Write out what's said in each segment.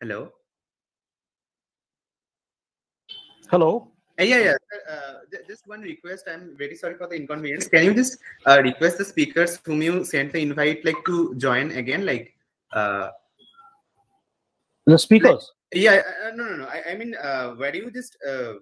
Hello. Hello. Uh, yeah, yeah. Uh, just one request. I'm very sorry for the inconvenience. Can you just uh, request the speakers whom you sent the invite, like to join again, like? Uh, the speakers. Like, yeah. Uh, no, no, no. I, I mean, uh, where do you just, uh,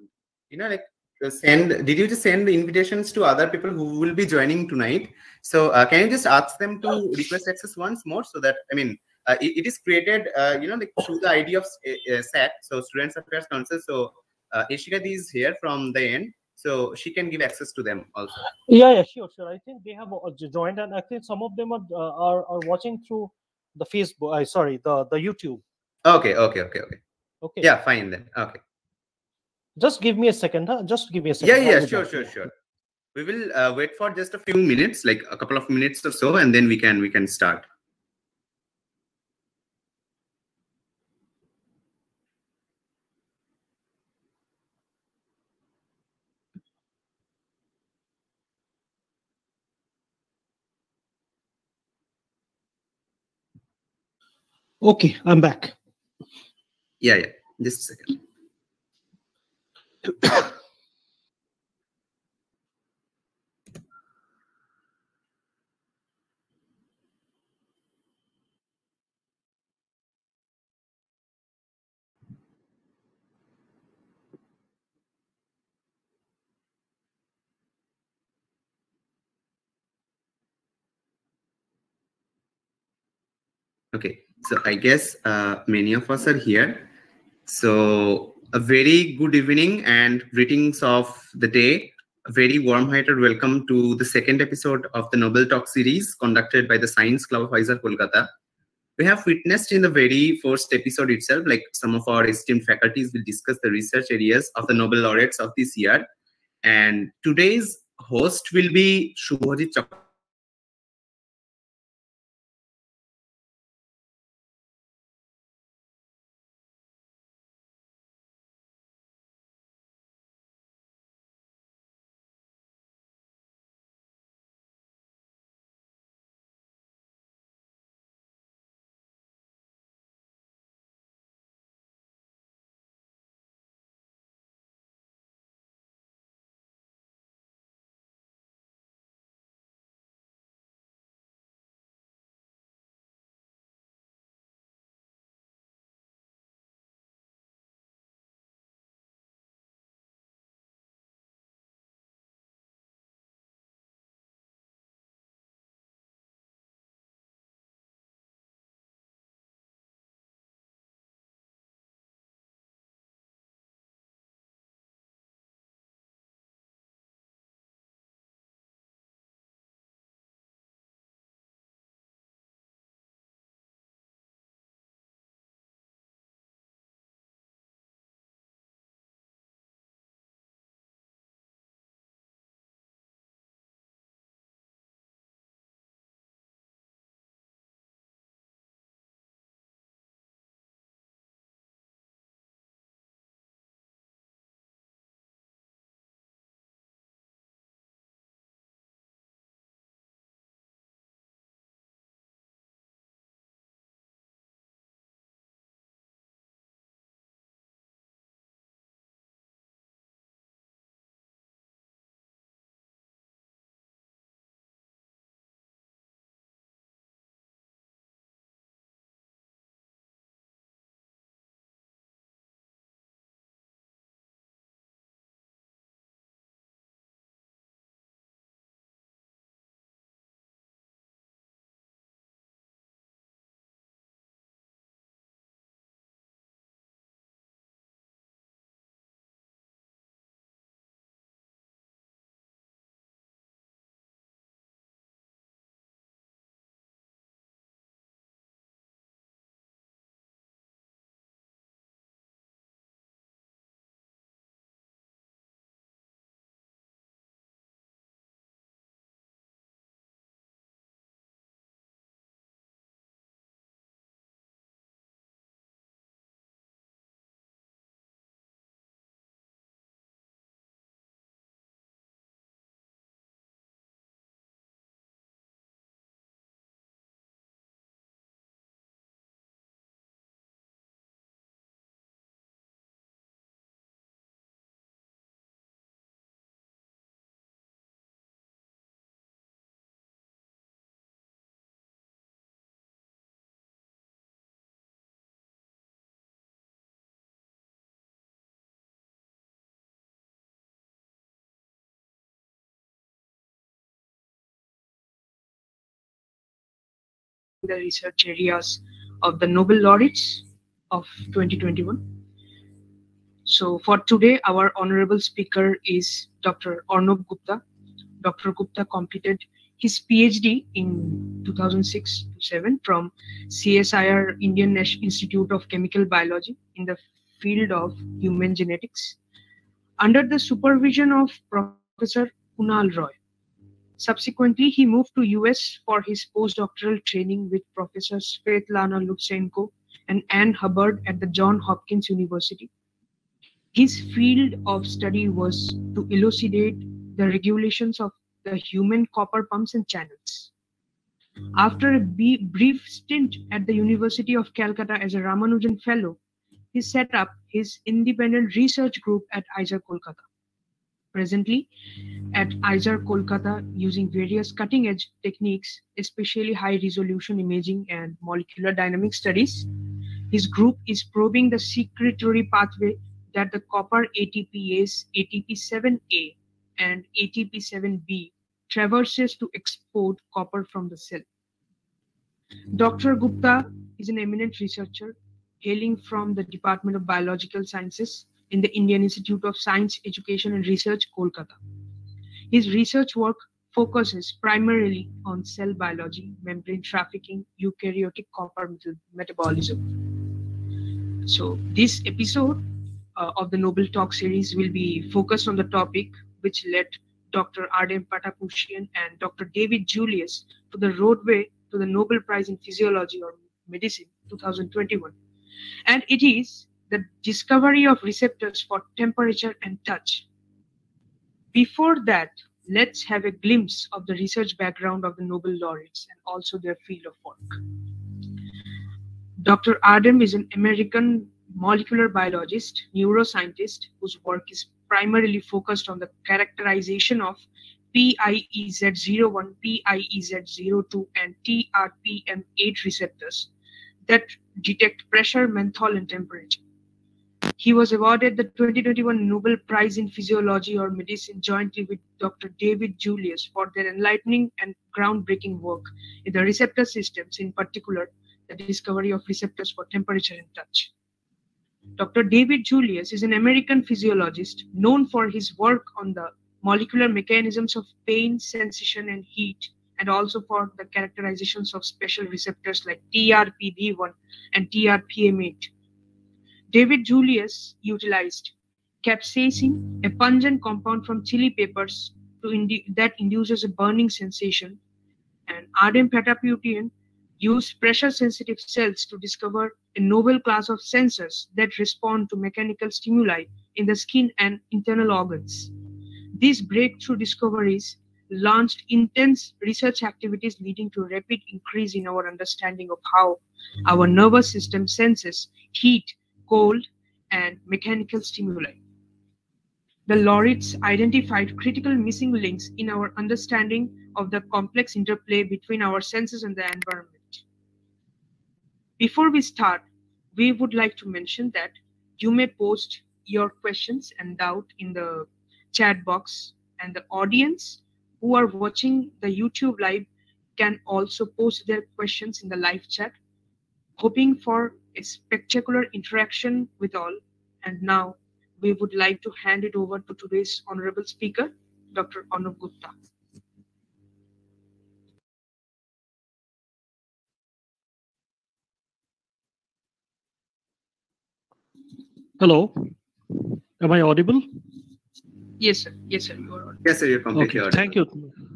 you know, like send? Did you just send the invitations to other people who will be joining tonight? So uh, can you just ask them to request access once more, so that I mean, uh, it, it is created, uh, you know, like through the idea of uh, SAC, so Students Affairs Council. So uh, Ishika is here from the end, so she can give access to them also. Yeah, yeah, sure, sure. I think they have uh, joined, and I think some of them are uh, are, are watching through the Facebook. i uh, sorry, the the YouTube. Okay, okay, okay, okay. Okay. Yeah, fine then. Okay. Just give me a second. Huh? Just give me a second. Yeah, yeah, sure, sure, sure. We will uh, wait for just a few minutes, like a couple of minutes or so, and then we can we can start. Okay, I'm back. Yeah, yeah. Just a second. Okay, so I guess uh, many of us are here. So a very good evening and greetings of the day. A very warm-hearted welcome to the second episode of the Nobel Talk series conducted by the Science Club of IISER Kolkata. We have witnessed in the very first episode itself, like some of our esteemed faculties will discuss the research areas of the Nobel laureates of this year. And today's host will be Shubhajit Chakraborty. The research areas of the Nobel laureates of mm-hmm. 2021. So for today, our honorable speaker is Dr. Arnab Gupta. Dr. Gupta completed his PhD in 2006 7 from CSIR Indian National Institute of Chemical Biology in the field of human genetics under the supervision of Professor Kunal Roy. Subsequently, he moved to US for his postdoctoral training with Professor Svetlana Lutsenko and Anne Hubbard at the Johns Hopkins University. His field of study was to elucidate the regulations of the human copper pumps and channels. After a brief stint at the University of Calcutta as a Ramanujan Fellow, he set up his independent research group at IISER Kolkata. Presently, at IISER Kolkata, using various cutting edge techniques, especially high resolution imaging and molecular dynamic studies, his group is probing the secretory pathway that the copper ATPase, ATP7A, and ATP7B traverses to export copper from the cell. Dr. Gupta is an eminent researcher hailing from the Department of Biological Sciences in the Indian Institute of Science, Education and Research, Kolkata. His research work focuses primarily on cell biology, membrane trafficking, eukaryotic copper metabolism. So, this episode uh, of the Nobel Talk series will be focused on the topic which led Dr. Ardem Patapoutian and Dr. David Julius to the roadway to the Nobel Prize in Physiology or Medicine 2021. And it is the discovery of receptors for temperature and touch. Before that, let's have a glimpse of the research background of the Nobel laureates and also their field of work. Dr. Adam is an American molecular biologist, neuroscientist, whose work is primarily focused on the characterization of PIEZO1, PIEZO2, and TRPM8 receptors that detect pressure, menthol, and temperature. He was awarded the 2021 Nobel Prize in Physiology or Medicine jointly with Dr. David Julius for their enlightening and groundbreaking work in the receptor systems, in particular, the discovery of receptors for temperature and touch. Dr. David Julius is an American physiologist known for his work on the molecular mechanisms of pain, sensation, and heat, and also for the characterizations of special receptors like TRPV1 and TRPM8. David Julius utilized capsaicin, a pungent compound from chili peppers indu that induces a burning sensation, and Ardem Patapoutian used pressure-sensitive cells to discover a novel class of sensors that respond to mechanical stimuli in the skin and internal organs. These breakthrough discoveries launched intense research activities leading to a rapid increase in our understanding of how our nervous system senses heat, cold, and mechanical stimuli. The laureates identified critical missing links in our understanding of the complex interplay between our senses and the environment. Before we start, we would like to mention that you may post your questions and doubt in the chat box and the audience who are watching the YouTube live can also post their questions in the live chat, hoping for a spectacular interaction with all. And now we would like to hand it over to today's honorable speaker, Dr. Arnab Gupta. Hello, am I audible? Yes, sir. Yes, sir. You are audible. Yes, sir. You're completely Okay, audible. thank you.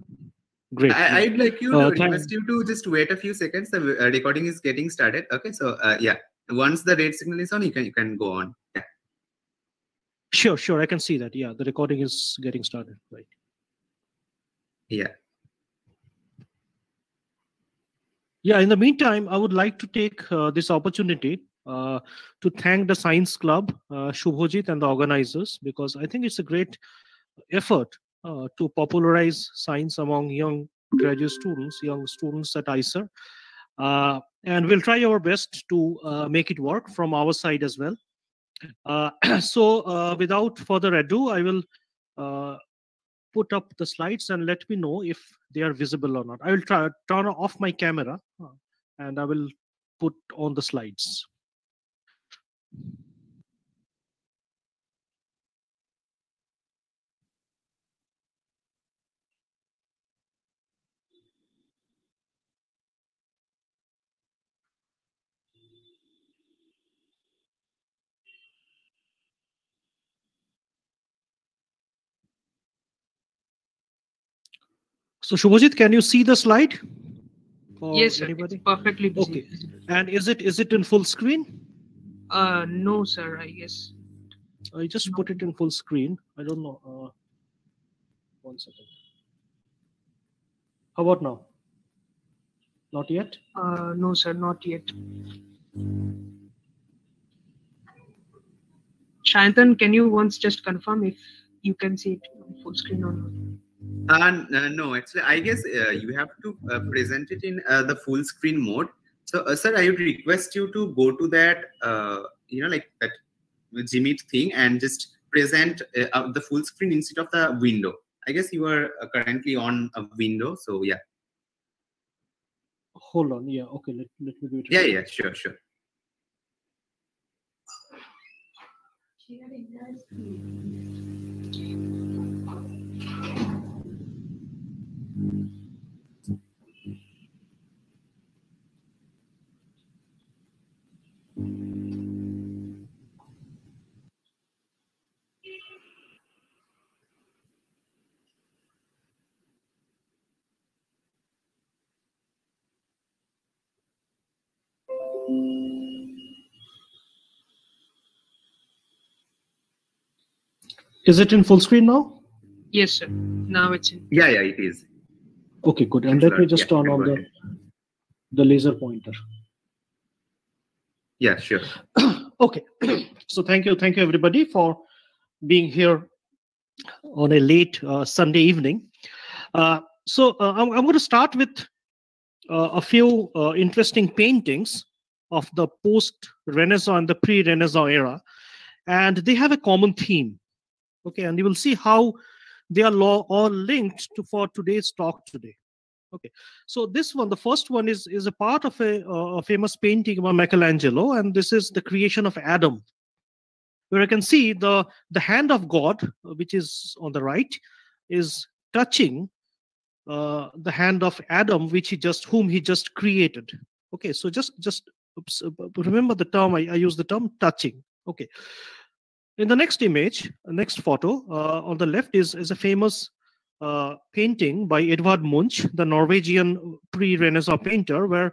Great. I, I'd like you to Uh, thank- request you to just wait a few seconds. The uh, recording is getting started. Okay, so uh, yeah, once the red signal is on, you can you can go on. Yeah. Sure, sure. I can see that. Yeah, the recording is getting started. Right. Yeah. Yeah, in the meantime, I would like to take uh, this opportunity uh, to thank the Science Club, uh, Shubhojit, and the organizers because I think it's a great effort uh, to popularize science among young graduate students, young students at IISER. Uh, and we'll try our best to uh, make it work from our side as well. Uh, so, uh, without further ado, I will put up the slides and let me know if they are visible or not. I will try turn off my camera and I will put on the slides. So Shubhajit, can you see the slide? Yes, sir. Anybody? Perfectly visible. Okay. And is it is it in full screen? Uh, no, sir. I guess. I just no. put it in full screen. I don't know. Uh, one second. How about now? Not yet? Uh, no, sir. Not yet. Shantan, can you once just confirm if you can see it on full screen or not? Uh, uh, no, actually, I guess uh, you have to uh, present it in uh, the full screen mode. So, uh, sir, I would request you to go to that, uh, you know, like that Gmeet thing and just present the full screen instead of the window. I guess you are currently on a window, so yeah. Hold on, yeah, okay, let, let me do it. Yeah, yeah, sure, sure. Is it in full screen now? Yes, sir. Now it's in. Yeah, yeah, it is. Okay, good. And let me just yeah, turn on the, the laser pointer. Yeah, sure. okay. so thank you. Thank you, everybody, for being here on a late uh, Sunday evening. Uh, so uh, I'm, I'm, going to start with uh, a few uh, interesting paintings of the post-Renaissance and the pre-Renaissance era. And they have a common theme. Okay, and you will see how they are all linked to for today's talk today. Okay so this one the first one is is a part of a, a famous painting by michelangelo and this is the creation of adam. Where i can see the the hand of god which is on the right is touching uh, the hand of adam which he just whom he just created. Okay so just just oops, uh, remember the term I, I use the term touching. Okay in the next image, next photo, uh, on the left is, is a famous uh, painting by Edvard Munch, the Norwegian pre-Renaissance painter, where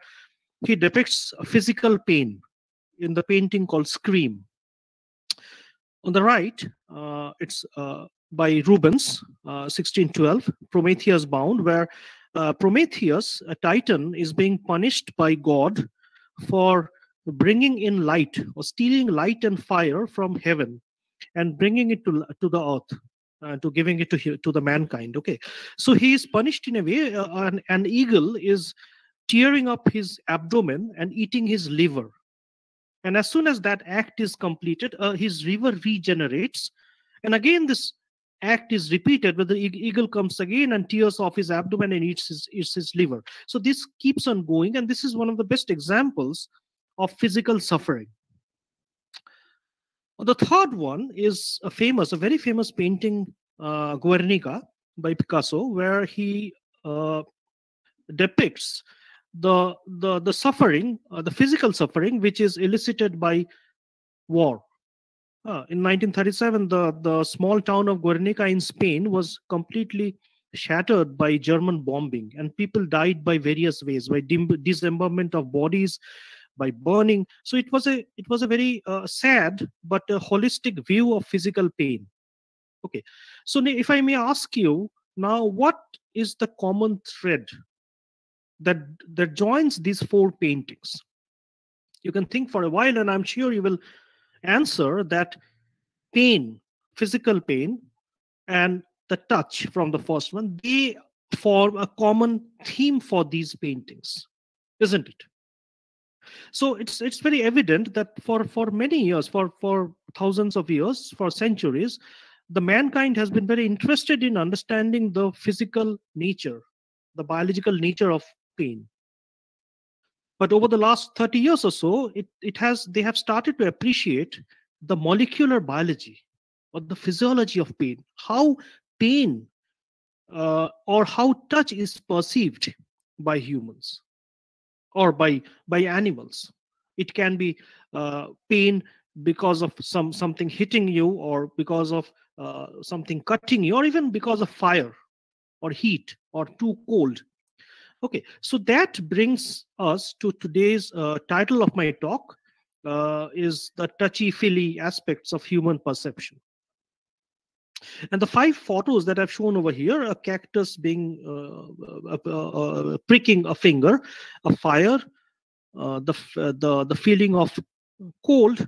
he depicts physical pain in the painting called Scream. On the right, uh, it's uh, by Rubens, 1612, uh, Prometheus Bound, where uh, Prometheus, a titan, is being punished by God for bringing in light or stealing light and fire from heaven and bringing it to, to the earth. Uh, to giving it to to the mankind okay? So he is punished in a way uh, an, an eagle is tearing up his abdomen and eating his liver. And as soon as that act is completed uh, his liver regenerates. And again this act is repeated where the eagle comes again and tears off his abdomen and eats his, eats his liver. So this keeps on going and this is one of the best examples of physical suffering the third one is a famous, a very famous painting, uh, Guernica by Picasso, where he uh, depicts the the the suffering, uh, the physical suffering, which is elicited by war. Uh, in 1937, the the small town of Guernica in Spain was completely shattered by German bombing, and people died by various ways, by dismemberment of bodies, by burning. So it was a it was a very uh, sad but a holistic view of physical pain. Okay. So if i may ask you now what is the common thread that that joins these four paintings? You can think for a while and i'm sure you will answer that pain physical pain and the touch from the first one they form a common theme for these paintings isn't it so it's it's very evident that for for many years for for thousands of years for centuries the mankind has been very interested in understanding the physical nature the biological nature of pain. But over the last 30 years or so, it, it has they have started to appreciate the molecular biology or the physiology of pain, how pain uh, or how touch is perceived by humans or by by animals. It can be uh, pain because of some something hitting you or because of uh, something cutting you or even because of fire or heat or too cold okay so that brings us to today's uh, title of my talk uh, is the touchy-feely aspects of human perception and the five photos that I've shown over here a cactus being uh, uh, uh, uh pricking a finger, a fire, the, the, the feeling of cold,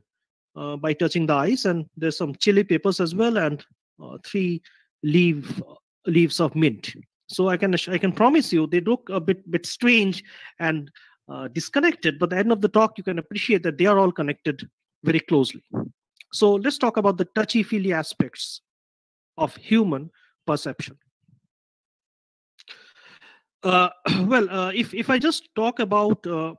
uh, by touching the ice and there's some chili peppers as well and uh, three leaf leaves of mint. So i can i can promise you they look a bit bit strange and uh, disconnected but at the end of the talk you can appreciate that they are all connected very closely. So let's talk about the touchy feely aspects of human perception uh, well uh, if if i just talk about uh,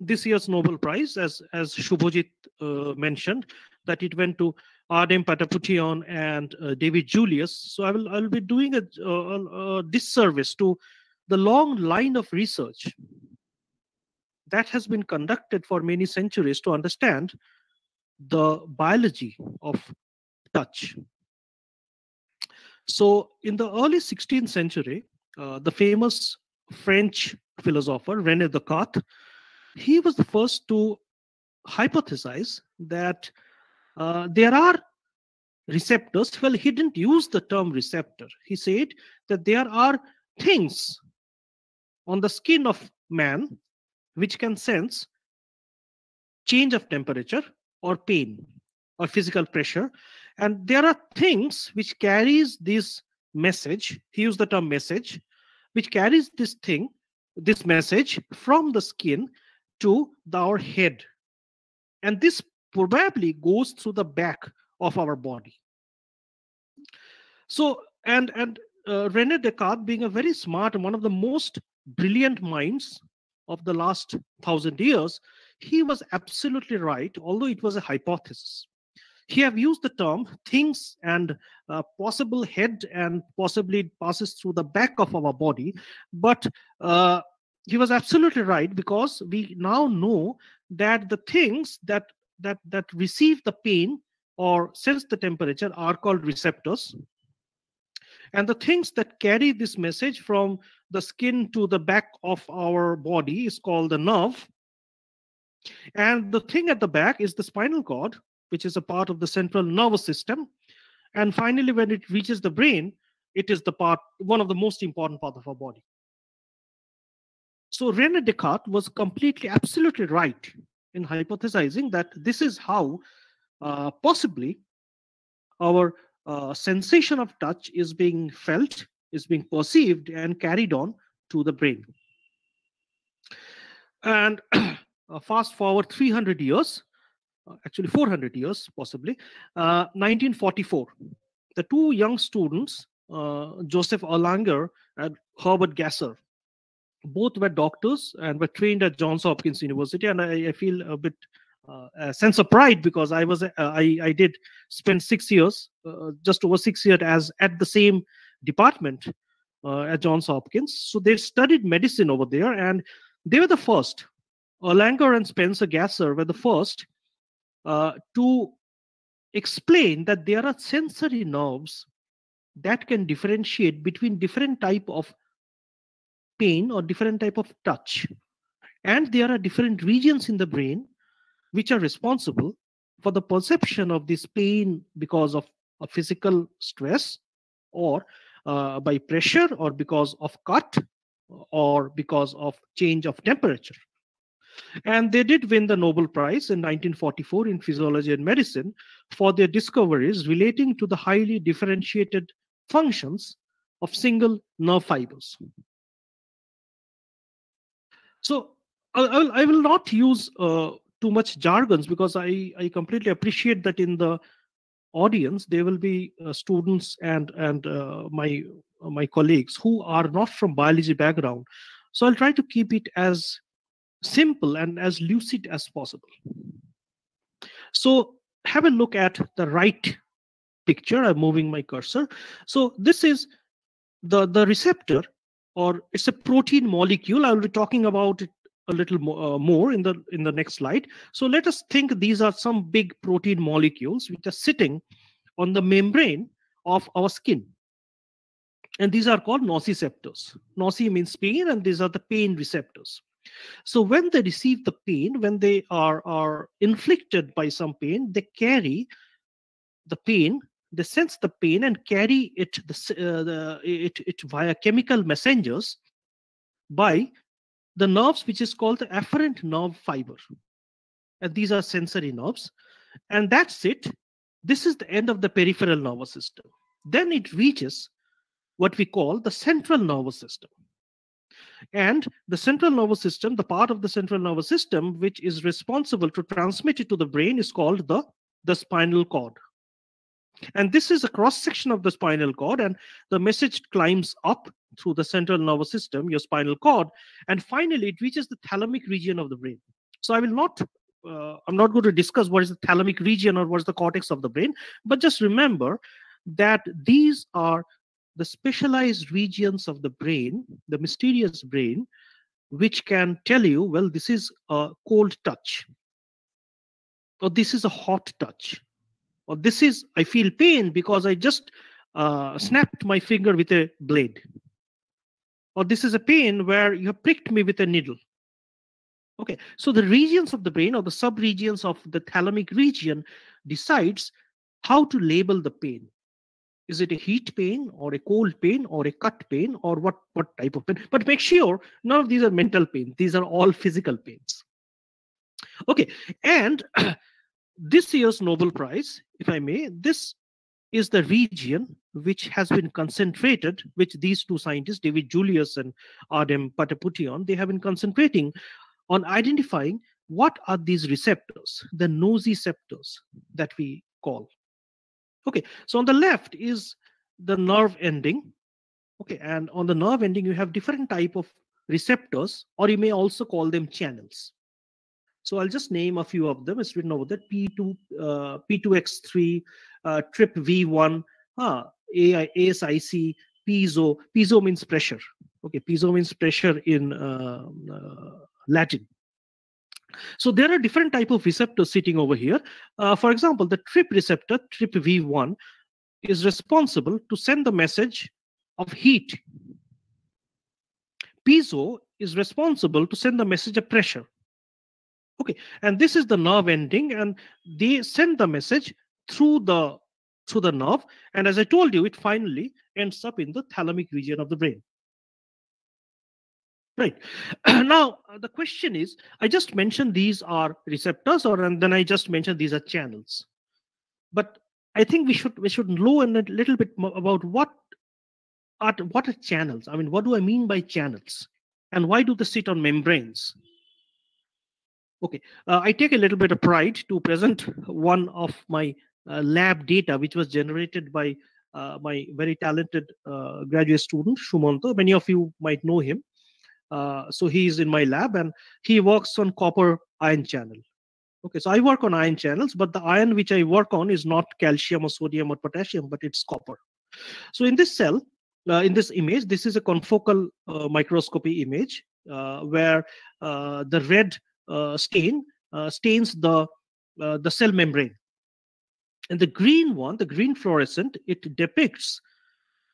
this year's Nobel Prize, as as Shubhajit uh, mentioned, that it went to Ardem Patapoutian and uh, David Julius. So I will I will be doing a, a, a disservice to the long line of research that has been conducted for many centuries to understand the biology of touch. So in the early 16th century, uh, the famous French philosopher René Descartes he was the first to hypothesize that uh, there are receptors. Well, he didn't use the term receptor. He said that there are things on the skin of man which can sense change of temperature or pain or physical pressure and there are things which carries this message he used the term message which carries this thing this message from the skin to our head. And this probably goes through the back of our body. So, and and uh, Rene Descartes, being a very smart and one of the most brilliant minds of the last thousand years, he was absolutely right, although it was a hypothesis. He have used the term things and uh, possible head and possibly it passes through the back of our body, but uh, he was absolutely right because we now know that the things that that that receive the pain or sense the temperature are called receptors. And the things that carry this message from the skin to the back of our body is called the nerve. And the thing at the back is the spinal cord which is a part of the central nervous system and finally when it reaches the brain it is the part one of the most important part of our body so Rene Descartes was completely, absolutely right in hypothesizing that this is how uh, possibly our uh, sensation of touch is being felt, is being perceived and carried on to the brain. And uh, fast forward 300 years, actually 400 years possibly, 1944, uh, the two young students, uh, Joseph Erlanger and Herbert Gasser, both were doctors and were trained at Johns Hopkins University, and I, I feel a bit uh, a sense of pride because I was uh, I I did spend six years, uh, just over six years, as at the same department uh, at Johns Hopkins. So they studied medicine over there, and they were the first. Erlanger and Spencer Gasser were the first uh, to explain that there are sensory nerves that can differentiate between different type of pain or different type of touch. And there are different regions in the brain which are responsible for the perception of this pain because of a physical stress or uh, by pressure or because of cut or because of change of temperature and they did win the nobel prize in 1944 in physiology and medicine for their discoveries relating to the highly differentiated functions of single nerve fibers so I will, I will not use uh, too much jargons because I, I completely appreciate that in the audience there will be uh, students and and uh, my my colleagues who are not from biology background. So I'll try to keep it as simple and as lucid as possible. So have a look at the right picture. I'm moving my cursor. So this is the, the receptor or it's a protein molecule. I'll be talking about it a little more, uh, more in the in the next slide. So let us think these are some big protein molecules which are sitting on the membrane of our skin. And these are called nociceptors. Noci means pain, and these are the pain receptors. So when they receive the pain, when they are, are inflicted by some pain, they carry the pain, they sense the pain and carry it, the, uh, the, it, it via chemical messengers by the nerves, which is called the afferent nerve fiber. And these are sensory nerves. And that's it. This is the end of the peripheral nervous system. Then it reaches what we call the central nervous system. And the central nervous system, the part of the central nervous system which is responsible to transmit it to the brain is called the, the spinal cord. And this is a cross section of the spinal cord, and the message climbs up through the central nervous system, your spinal cord, and finally it reaches the thalamic region of the brain. So I will not, uh, I'm not going to discuss what is the thalamic region or what is the cortex of the brain, but just remember that these are the specialized regions of the brain, the mysterious brain, which can tell you, well, this is a cold touch, or this is a hot touch, or this is, I feel pain because I just uh, snapped my finger with a blade, or this is a pain where you have pricked me with a needle. Okay, so the regions of the brain or the subregions of the thalamic region decides how to label the pain is it a heat pain or a cold pain or a cut pain or what what type of pain? But make sure none of these are mental pain. These are all physical pains. Okay. And this year's nobel prize if i may this is the region which has been concentrated which these two scientists david julius and ardem patapoutian they have been concentrating on identifying what are these receptors the nociceptors that we call Okay, so on the left is the nerve ending. Okay, and on the nerve ending, you have different type of receptors, or you may also call them channels. So I'll just name a few of them. It's written over there: P2, uh, P2X3, uh, TRPV1, uh, AI, ASIC, piezo. Piezo means pressure. Okay, piezo means pressure in uh, uh, Latin. So there are different type of receptors sitting over here. Uh, for example, the TRP receptor, TRPV1, is responsible to send the message of heat. Piezo is responsible to send the message of pressure. Okay, and this is the nerve ending, and they send the message through the through the nerve, and as I told you, it finally ends up in the thalamic region of the brain. Right. now, uh, the question is, I just mentioned these are receptors, or and then I just mentioned these are channels. But I think we should we should know a little bit more about what are what are channels. I mean, what do I mean by channels, and why do they sit on membranes? Okay, uh, I take a little bit of pride to present one of my uh, lab data, which was generated by uh, my very talented uh, graduate student Shumanto. Many of you might know him. Uh, so he's in my lab and he works on copper ion channel. Okay, so I work on ion channels, but the ion which I work on is not calcium or sodium or potassium, but it's copper. So in this cell, uh, in this image, this is a confocal uh, microscopy image uh, where uh, the red uh, stain stains the the cell membrane, and the green one, the green fluorescent, it depicts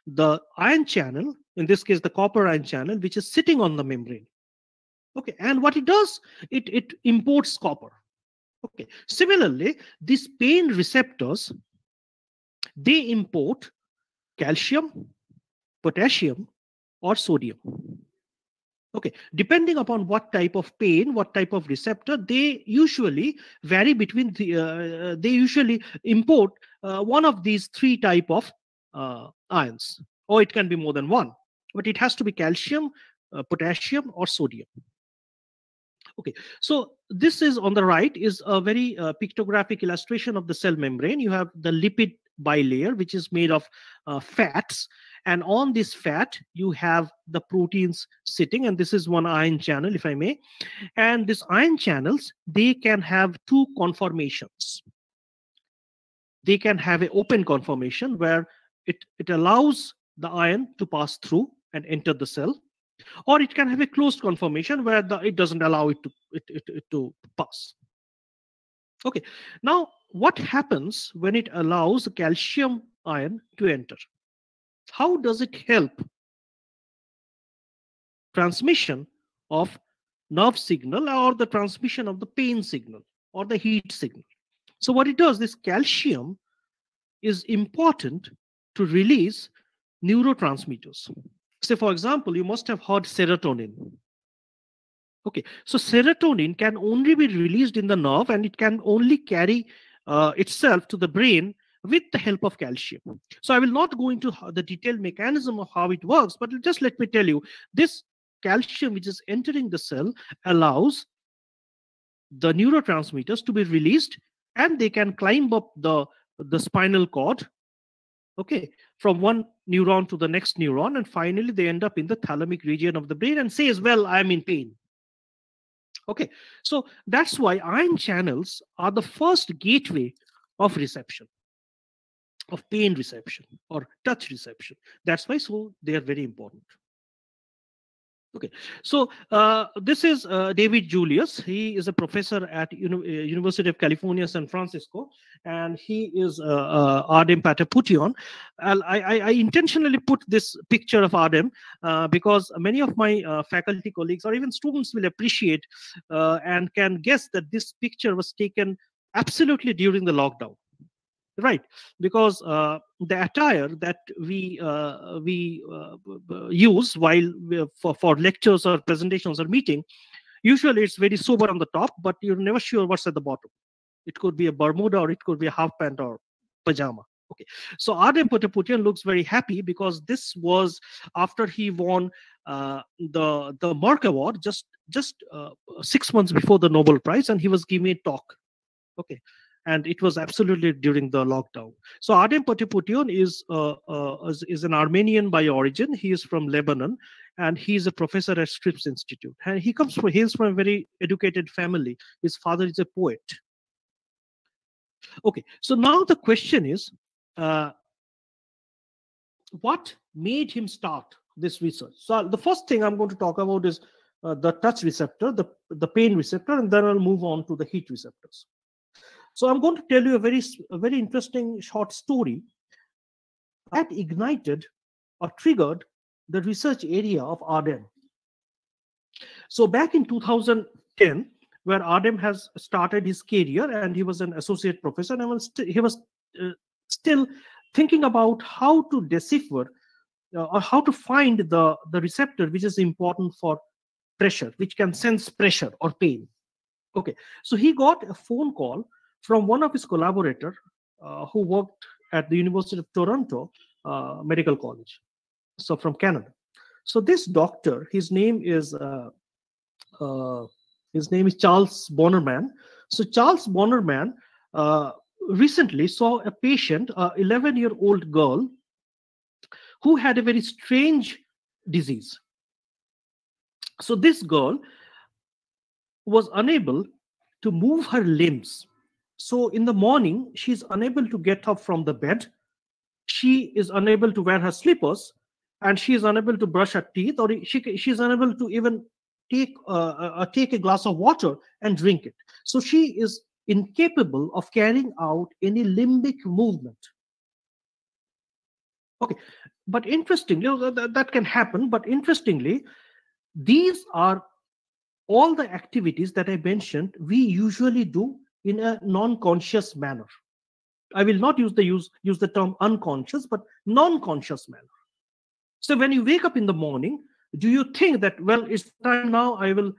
the ion channel in this case the copper ion channel which is sitting on the membrane. Okay and what it does it it imports copper. Okay similarly these pain receptors they import calcium potassium or sodium. Okay depending upon what type of pain what type of receptor they usually vary between the uh, they usually import uh, one of these three type of uh, ions or it can be more than one but it has to be calcium, uh, potassium, or sodium. Okay, so this is on the right is a very uh, pictographic illustration of the cell membrane. You have the lipid bilayer, which is made of uh, fats, and on this fat you have the proteins sitting and this is one ion channel if i may and these ion channels they can have two conformations they can have an open conformation where it, it allows the ion to pass through and enter the cell. Or it can have a closed conformation where the, it doesn't allow it to it, it, it to pass. Okay. Now what happens when it allows calcium ion to enter? How does it help transmission of nerve signal or the transmission of the pain signal or the heat signal? So what it does this calcium is important to release neurotransmitters say for example you must have heard serotonin. Okay so serotonin can only be released in the nerve and it can only carry uh, itself to the brain with the help of calcium. So i will not go into the detailed mechanism of how it works but just let me tell you this calcium which is entering the cell allows the neurotransmitters to be released and they can climb up the the spinal cord okay from one neuron to the next neuron and finally they end up in the thalamic region of the brain and says well i'm in pain. Okay so that's why ion channels are the first gateway of reception of pain reception or touch reception. That's why so they are very important Okay, so uh, this is uh, David Julius. He is a professor at Uni uh, University of California, San Francisco, and he is uh, uh, Ardem Patapoutian. I, I, I, intentionally put this picture of Ardem uh, because many of my uh, faculty colleagues or even students will appreciate and can guess that this picture was taken absolutely during the lockdown right because uh, the attire that we uh, we uh, use while for, for lectures or presentations or meeting usually it's very sober on the top but you're never sure what's at the bottom. It could be a bermuda or it could be a half pant or pajama okay. So Ardem Patapoutian looks very happy because this was after he won uh, the the mark award just just uh, six months before the Nobel Prize and he was giving a talk okay and it was absolutely during the lockdown. So Ardem Patapoutian is, uh, uh, is, an Armenian by origin. He is from Lebanon, and he is a professor at Scripps Institute. And he comes from he is from a very educated family. His father is a poet. Okay, so now the question is, uh, what made him start this research? So the first thing I'm going to talk about is uh, the touch receptor, the, the pain receptor, and then I'll move on to the heat receptors. So I'm going to tell you a very, a very interesting short story that ignited or triggered the research area of Ardem. So back in 2010, where Ardem has started his career and he was an associate professor, and was he was uh, still thinking about how to decipher uh, or how to find the, the receptor which is important for pressure, which can sense pressure or pain. Okay, so he got a phone call from one of his collaborators uh, who worked at the University of Toronto uh, Medical College, so from Canada. So this doctor, his name is uh, his name is Charles Bonnerman. So Charles Bonnerman recently saw a patient, a 11 year old girl, who had a very strange disease. So this girl was unable to move her limbs so in the morning, she's unable to get up from the bed. She is unable to wear her slippers, and she is unable to brush her teeth, or she she's unable to even take uh, uh, take a glass of water and drink it. So she is incapable of carrying out any limbic movement. Okay, but interestingly, that, that can happen. But interestingly, these are all the activities that I mentioned. We usually do in a non-conscious manner. I will not use the use use the term unconscious, but non-conscious manner. So when you wake up in the morning, do you think that well, it's time now I will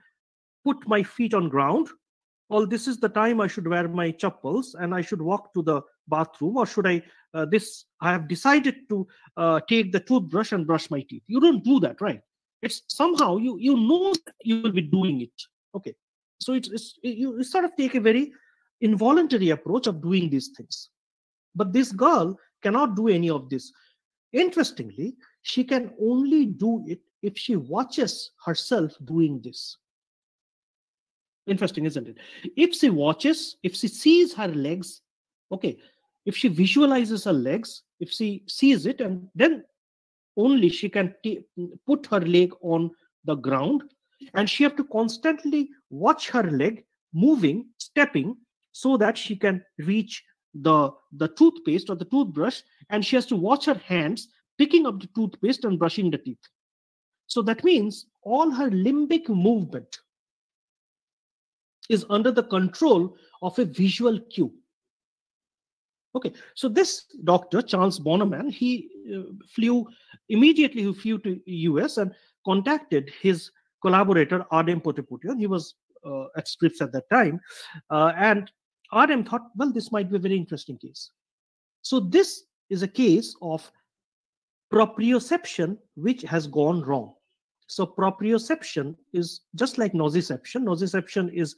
put my feet on ground? Well, this is the time I should wear my chappals and I should walk to the bathroom, or should I? Uh, this I have decided to uh, take the toothbrush and brush my teeth. You don't do that, right? It's somehow you you know you will be doing it. Okay, so it's, it's you sort of take a very involuntary approach of doing these things. But this girl cannot do any of this. Interestingly, she can only do it if she watches herself doing this. Interesting, isn't it? If she watches, if she sees her legs, okay, if she visualizes her legs, if she sees it, and then only she can put her leg on the ground and she have to constantly watch her leg moving stepping so that she can reach the the toothpaste or the toothbrush and she has to watch her hands picking up the toothpaste and brushing the teeth so that means all her limbic movement is under the control of a visual cue okay so this doctor charles Bönnemann he uh, flew immediately he flew to us and contacted his collaborator Ardem Patapoutian. He was uh, at Scripps at that time. Uh, and Ardem thought, well, this might be a very interesting case. So this is a case of proprioception which has gone wrong. So proprioception is just like nociception. Nociception is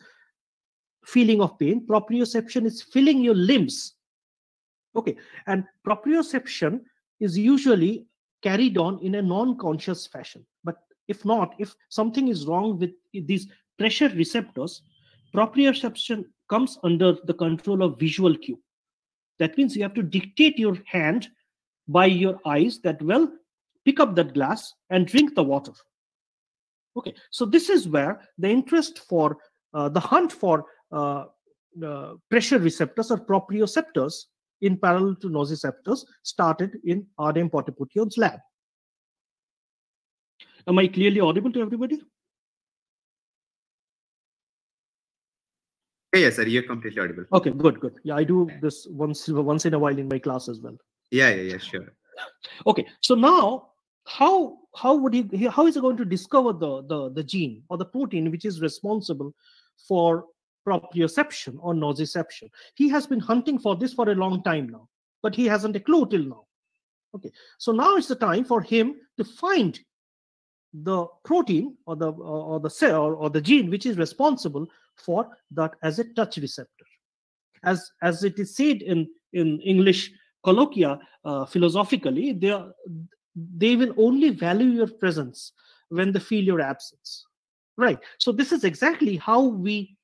feeling of pain. Proprioception is feeling your limbs. Okay, and proprioception is usually carried on in a non-conscious fashion. But if not, if something is wrong with these pressure receptors, proprioception comes under the control of visual cue. That means you have to dictate your hand by your eyes that, well, pick up that glass and drink the water. Okay, so this is where the interest for uh, the hunt for uh, uh, pressure receptors or proprioceptors in parallel to nociceptors started in Ardem Patapoutian's lab. Am I clearly audible to everybody? Yes, sir. You're completely audible. Okay, good, good. Yeah, I do this once once in a while in my class as well. Yeah, yeah, yeah, sure. Okay, so now how how would he how is he going to discover the the the gene or the protein which is responsible for proprioception or nociception? He has been hunting for this for a long time now, but he hasn't a clue till now. Okay, so now it's the time for him to find the protein or the or the cell or, the gene which is responsible for that as a touch receptor. As as it is said in in english colloquia uh, philosophically they are, they will only value your presence when they feel your absence. Right. So this is exactly how we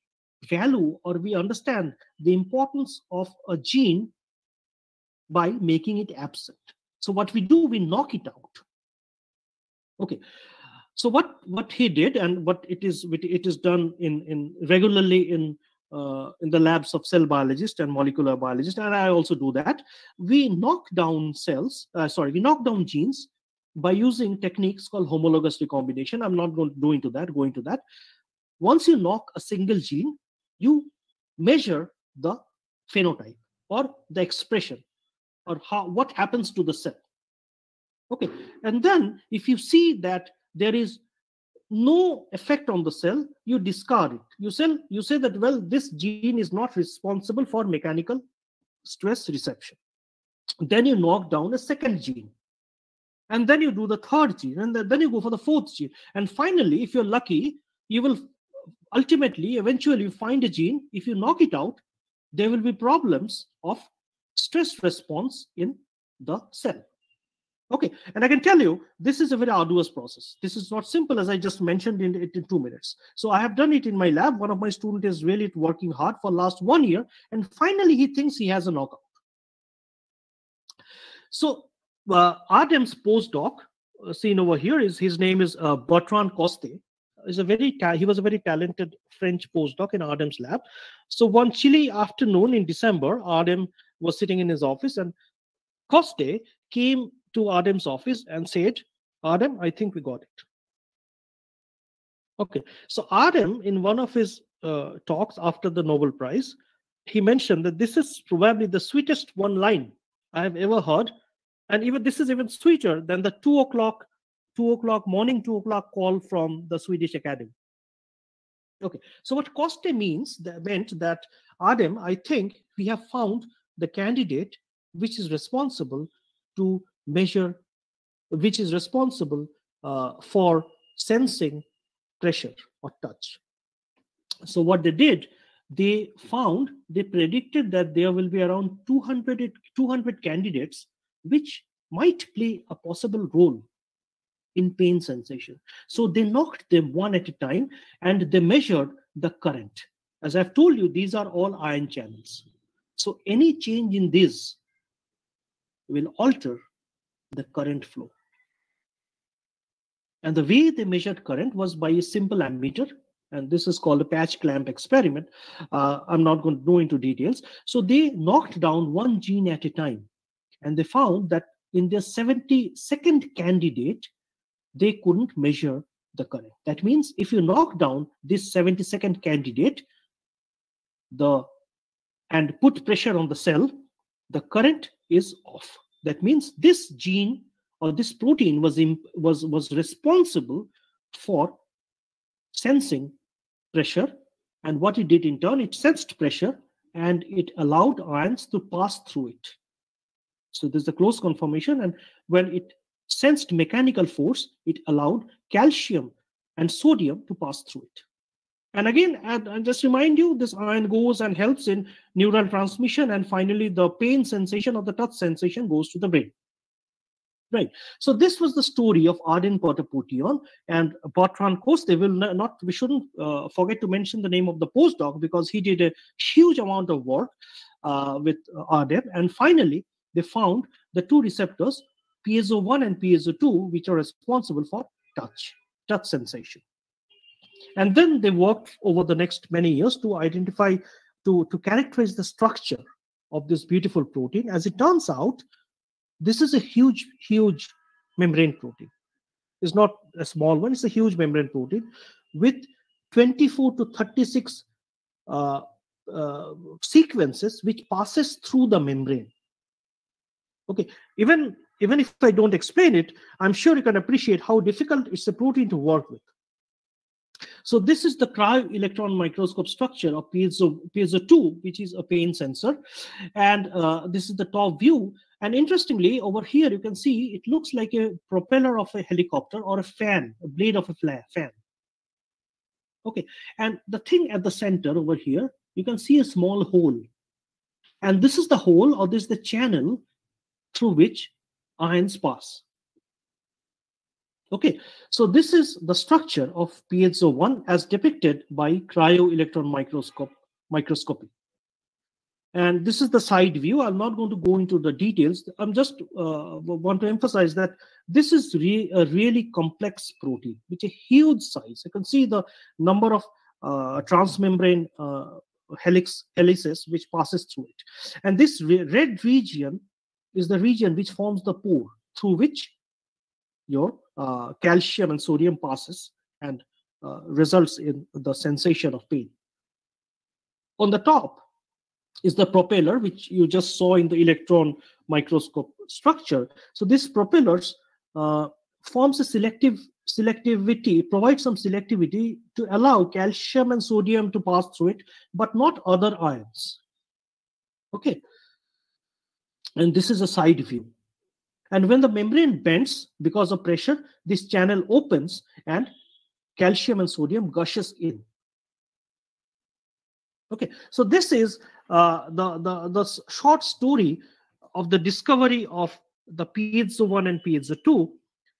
value or we understand the importance of a gene by making it absent. So what we do we knock it out. Okay so what what he did and what it is it is done in in regularly in uh, in the labs of cell biologists and molecular biologists and i also do that we knock down cells uh, sorry we knock down genes by using techniques called homologous recombination. I'm not going to go into that go into that. Once you knock a single gene you measure the phenotype or the expression or how what happens to the cell. Okay. And then if you see that there is no effect on the cell, you discard it. You say, you say that, well, this gene is not responsible for mechanical stress reception. Then you knock down a second gene. And then you do the third gene. And then you go for the fourth gene. And finally, if you're lucky, you will ultimately, eventually, find a gene. If you knock it out, there will be problems of stress response in the cell. Okay, and I can tell you, this is a very arduous process. This is not simple as I just mentioned in, in two minutes. So I have done it in my lab. One of my students is really working hard for last one year, and finally he thinks he has a knockout. So uh, postdoc, uh, seen over here, is his name is uh, Bertrand Coste. Is a very he was a very talented French postdoc in Ardem's lab. So one chilly afternoon in December, Ardem was sitting in his office, and Coste came to Ardem's office and said, Ardem, I think we got it. Okay, so Ardem, in one of his uh, talks after the Nobel Prize, he mentioned that this is probably the sweetest one line I have ever heard. And even this is even sweeter than the two o'clock, two o'clock morning, two o'clock call from the Swedish Academy. Okay, so what Coste means that meant that Ardem, I think we have found the candidate which is responsible to measure which is responsible uh, for sensing pressure or touch. So what they did, they found, they predicted that there will be around 200, 200 candidates which might play a possible role in pain sensation. So they knocked them one at a time and they measured the current. As I've told you, these are all ion channels. So any change in this will alter the current flow. And the way they measured current was by a simple ammeter. And this is called a patch clamp experiment. Uh, I'm not going to go into details. So they knocked down one gene at a time. And they found that in their 72nd candidate, they couldn't measure the current. That means if you knock down this 72nd candidate, the and put pressure on the cell, the current is off. That means this gene or this protein was was was responsible for sensing pressure, and what it did in turn, it sensed pressure and it allowed ions to pass through it. So there's a close conformation, and when it sensed mechanical force, it allowed calcium and sodium to pass through it. And again, and, and just remind you, this ion goes and helps in neural transmission, and finally, the pain sensation or the touch sensation goes to the brain. Right. So this was the story of Ardem Patapoutian and Bartran Bertrand They will not. We shouldn't uh, forget to mention the name of the postdoc because he did a huge amount of work uh, with Ardem. And finally, they found the two receptors, piezo1 and piezo2, which are responsible for touch, touch sensation. And then they worked over the next many years to identify, to, to characterize the structure of this beautiful protein. As it turns out, this is a huge, huge membrane protein. It's not a small one, it's a huge membrane protein with 24 to 36 uh, uh, sequences which passes through the membrane. Okay, even even if I don't explain it, I'm sure you can appreciate how difficult it's a protein to work with. So this is the cryo-electron microscope structure of piezo, piezo2, which is a pain sensor. And uh, this is the top view. And interestingly, over here, you can see it looks like a propeller of a helicopter or a fan, a blade of a fan. Okay, and the thing at the center over here, you can see a small hole. And this is the hole or this is the channel through which ions pass. Okay, so this is the structure of piezo1 as depicted by cryo-electron microscope microscopy. And this is the side view. I'm not going to go into the details. I'm just uh, want to emphasize that this is re a really complex protein, which a huge size. You can see the number of uh, transmembrane uh, helix helices which passes through it. And this re red region is the region which forms the pore through which your uh, calcium and sodium passes and uh, results in the sensation of pain. On the top is the propeller, which you just saw in the electron microscope structure. So this propellers uh, forms a selective selectivity, provides some selectivity to allow calcium and sodium to pass through it, but not other ions. Okay. And this is a side view. And when the membrane bends because of pressure, this channel opens and calcium and sodium gushes in. Okay, so this is uh, the, the, the short story of the discovery of the piezo1 and piezo2.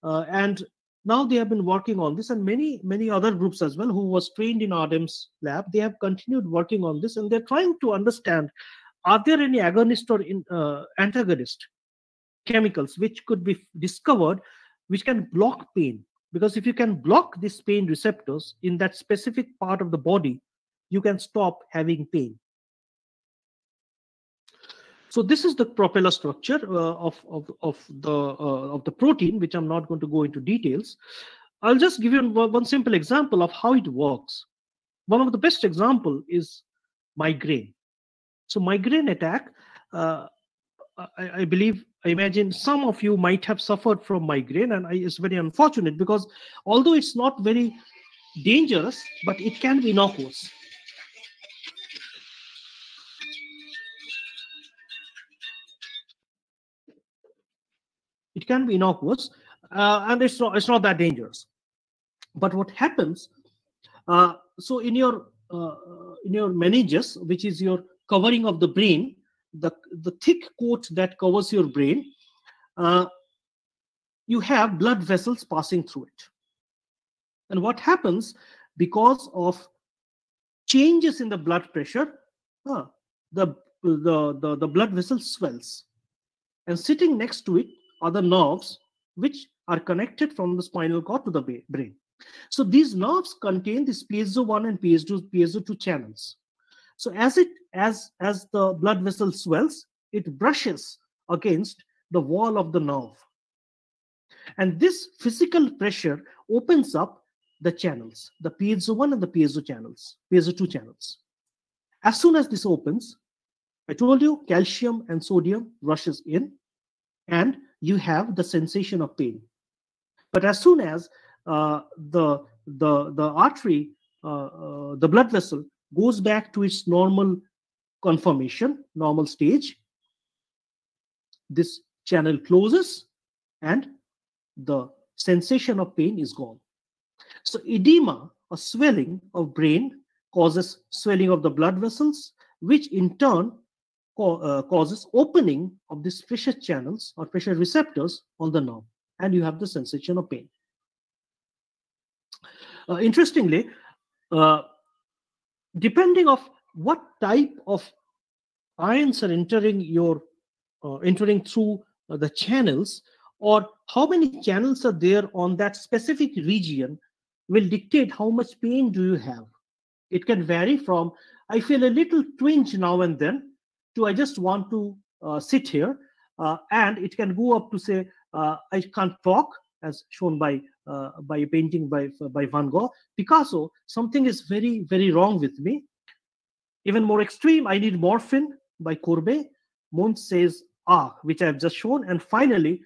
Uh, and now they have been working on this and many, many other groups as well who was trained in Ardem's lab, they have continued working on this and they're trying to understand, are there any agonist or in, uh, antagonist chemicals which could be discovered which can block pain. Because if you can block these pain receptors in that specific part of the body you can stop having pain. So this is the propeller structure uh, of, of, of the uh, of the protein which i'm not going to go into details. I'll just give you one simple example of how it works. One of the best example is migraine. So migraine attack uh, I, I, believe I imagine some of you might have suffered from migraine, and it's very unfortunate because although it's not very dangerous, but it can be innocuous. It can be innocuous, uh, and it's not it's not that dangerous. But what happens? Uh, so in your uh, in your meninges, which is your covering of the brain, the, the thick coat that covers your brain, uh, you have blood vessels passing through it. And what happens because of changes in the blood pressure, uh, the, the, the, the blood vessel swells. And sitting next to it are the nerves which are connected from the spinal cord to the brain. So these nerves contain this piezo1 and piezo2, piezo2 channels. So as it as as the blood vessel swells, it brushes against the wall of the nerve. And this physical pressure opens up the channels, the piezo1 and the piezo channels, piezo2 channels. As soon as this opens, I told you calcium and sodium rushes in and you have the sensation of pain. But as soon as uh, the, the, the artery, uh, uh, the blood vessel goes back to its normal conformation, normal stage, this channel closes and the sensation of pain is gone. So edema or swelling of brain causes swelling of the blood vessels, which in turn uh, causes opening of these pressure channels or pressure receptors on the nerve, and you have the sensation of pain. Uh, interestingly, uh, depending of what type of ions are entering your uh, entering through uh, the channels or how many channels are there on that specific region will dictate how much pain do you have. It can vary from i feel a little twinge now and then to i just want to uh, sit here uh, and it can go up to say uh, i can't talk as shown by by a painting by by van gogh. Picasso something is very very wrong with me. Even more extreme i need morphine by courbet. Munch says ah which i've just shown. And finally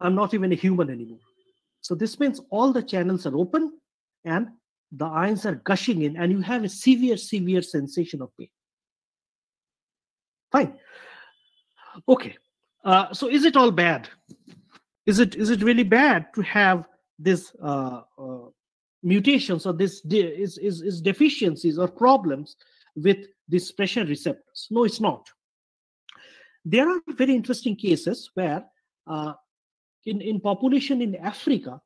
i'm not even a human anymore. So this means all the channels are open and the ions are gushing in and you have a severe severe sensation of pain. Fine. Okay. Uh, so is it all bad is it is it really bad to have this uh, uh, mutations or this is, is, is deficiencies or problems with these pressure receptors? No it's not. There are very interesting cases where uh, in, in population in Africa,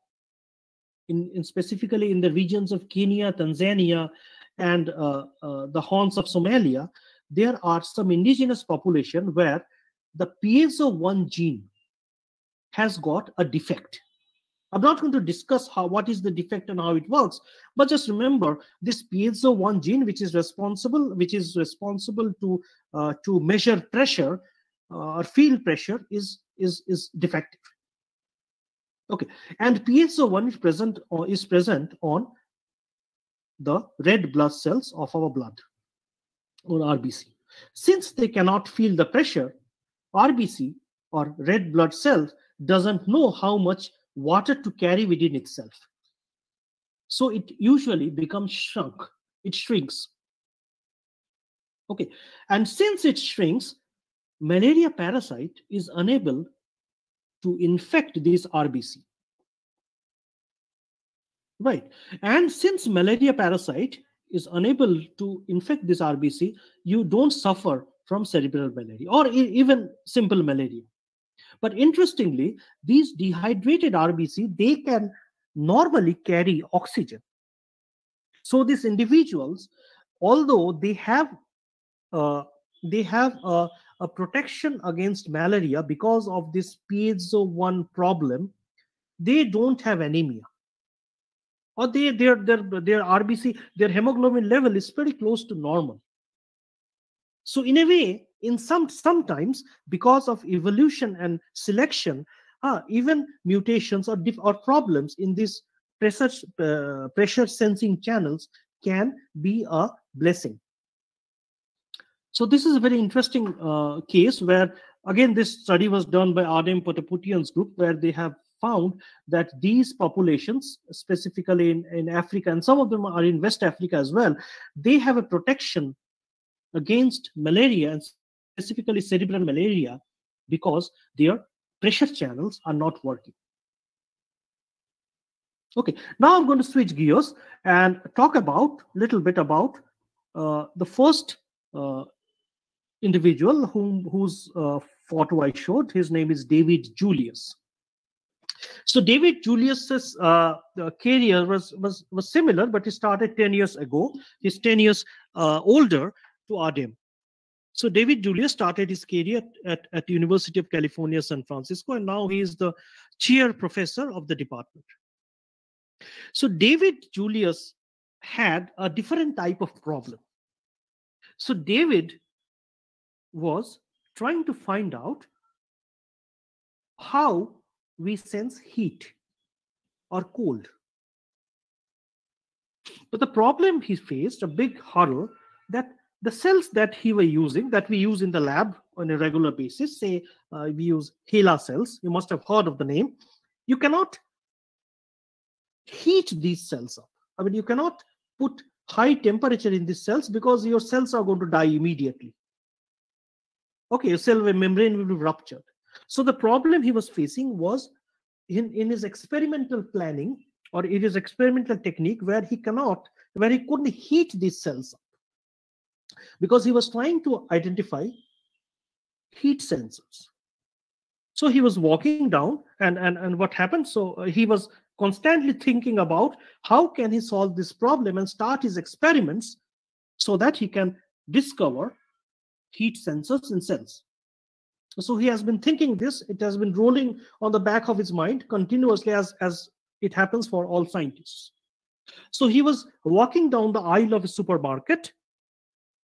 in, in, specifically in the regions of Kenya, Tanzania, and uh, uh, the horns of Somalia, there are some indigenous population where the piezo1 gene has got a defect. I'm not going to discuss how what is the defect and how it works, but just remember this piezo1 gene, which is responsible, which is responsible to uh, to measure pressure uh, or feel pressure, is is is defective. Okay, and piezo1 is present or is present on the red blood cells of our blood or RBC. Since they cannot feel the pressure, RBC or red blood cells doesn't know how much water to carry within itself. So it usually becomes shrunk, it shrinks. Okay, and since it shrinks, malaria parasite is unable to infect this RBC. Right. And since malaria parasite is unable to infect this RBC, you don't suffer from cerebral malaria or even simple malaria. But interestingly, these dehydrated RBC, they can normally carry oxygen. So these individuals, although they have uh, they have a a protection against malaria because of this piezo1 problem, they don't have anemia. Or they, their, their, their RBC, their hemoglobin level is pretty close to normal. So in a way, in some sometimes because of evolution and selection, uh, even mutations or, or problems in these pressure, uh, pressure sensing channels can be a blessing. So this is a very interesting uh, case where, again, this study was done by Ardem Patapoutian's group, where they have found that these populations, specifically in, in Africa, and some of them are in West Africa as well, they have a protection against malaria and specifically cerebral malaria because their pressure channels are not working. Okay, now I'm going to switch gears and talk about a little bit about uh, the first uh, individual whom whose uh, photo I showed. His name is David Julius. So David Julius's uh, career was, was, was similar, but he started 10 years ago. He's 10 years uh, older to Ardem. So David Julius started his career at, at University of California, San Francisco, and now he is the chair professor of the department. So David Julius had a different type of problem. So David was trying to find out how we sense heat or cold. But the problem he faced, a big hurdle, that the cells that he were using, that we use in the lab on a regular basis, say uh, we use HeLa cells, you must have heard of the name, you cannot heat these cells up. I mean, you cannot put high temperature in these cells because your cells are going to die immediately. Okay, your cell membrane will be ruptured. So the problem he was facing was in, in his experimental planning or in his experimental technique where he cannot, where he couldn't heat these cells up because he was trying to identify heat sensors. So he was walking down and, and, and what happened? So uh, he was constantly thinking about how can he solve this problem and start his experiments so that he can discover heat sensors in cells. So he has been thinking this, it has been rolling on the back of his mind continuously as, as it happens for all scientists. So he was walking down the aisle of a supermarket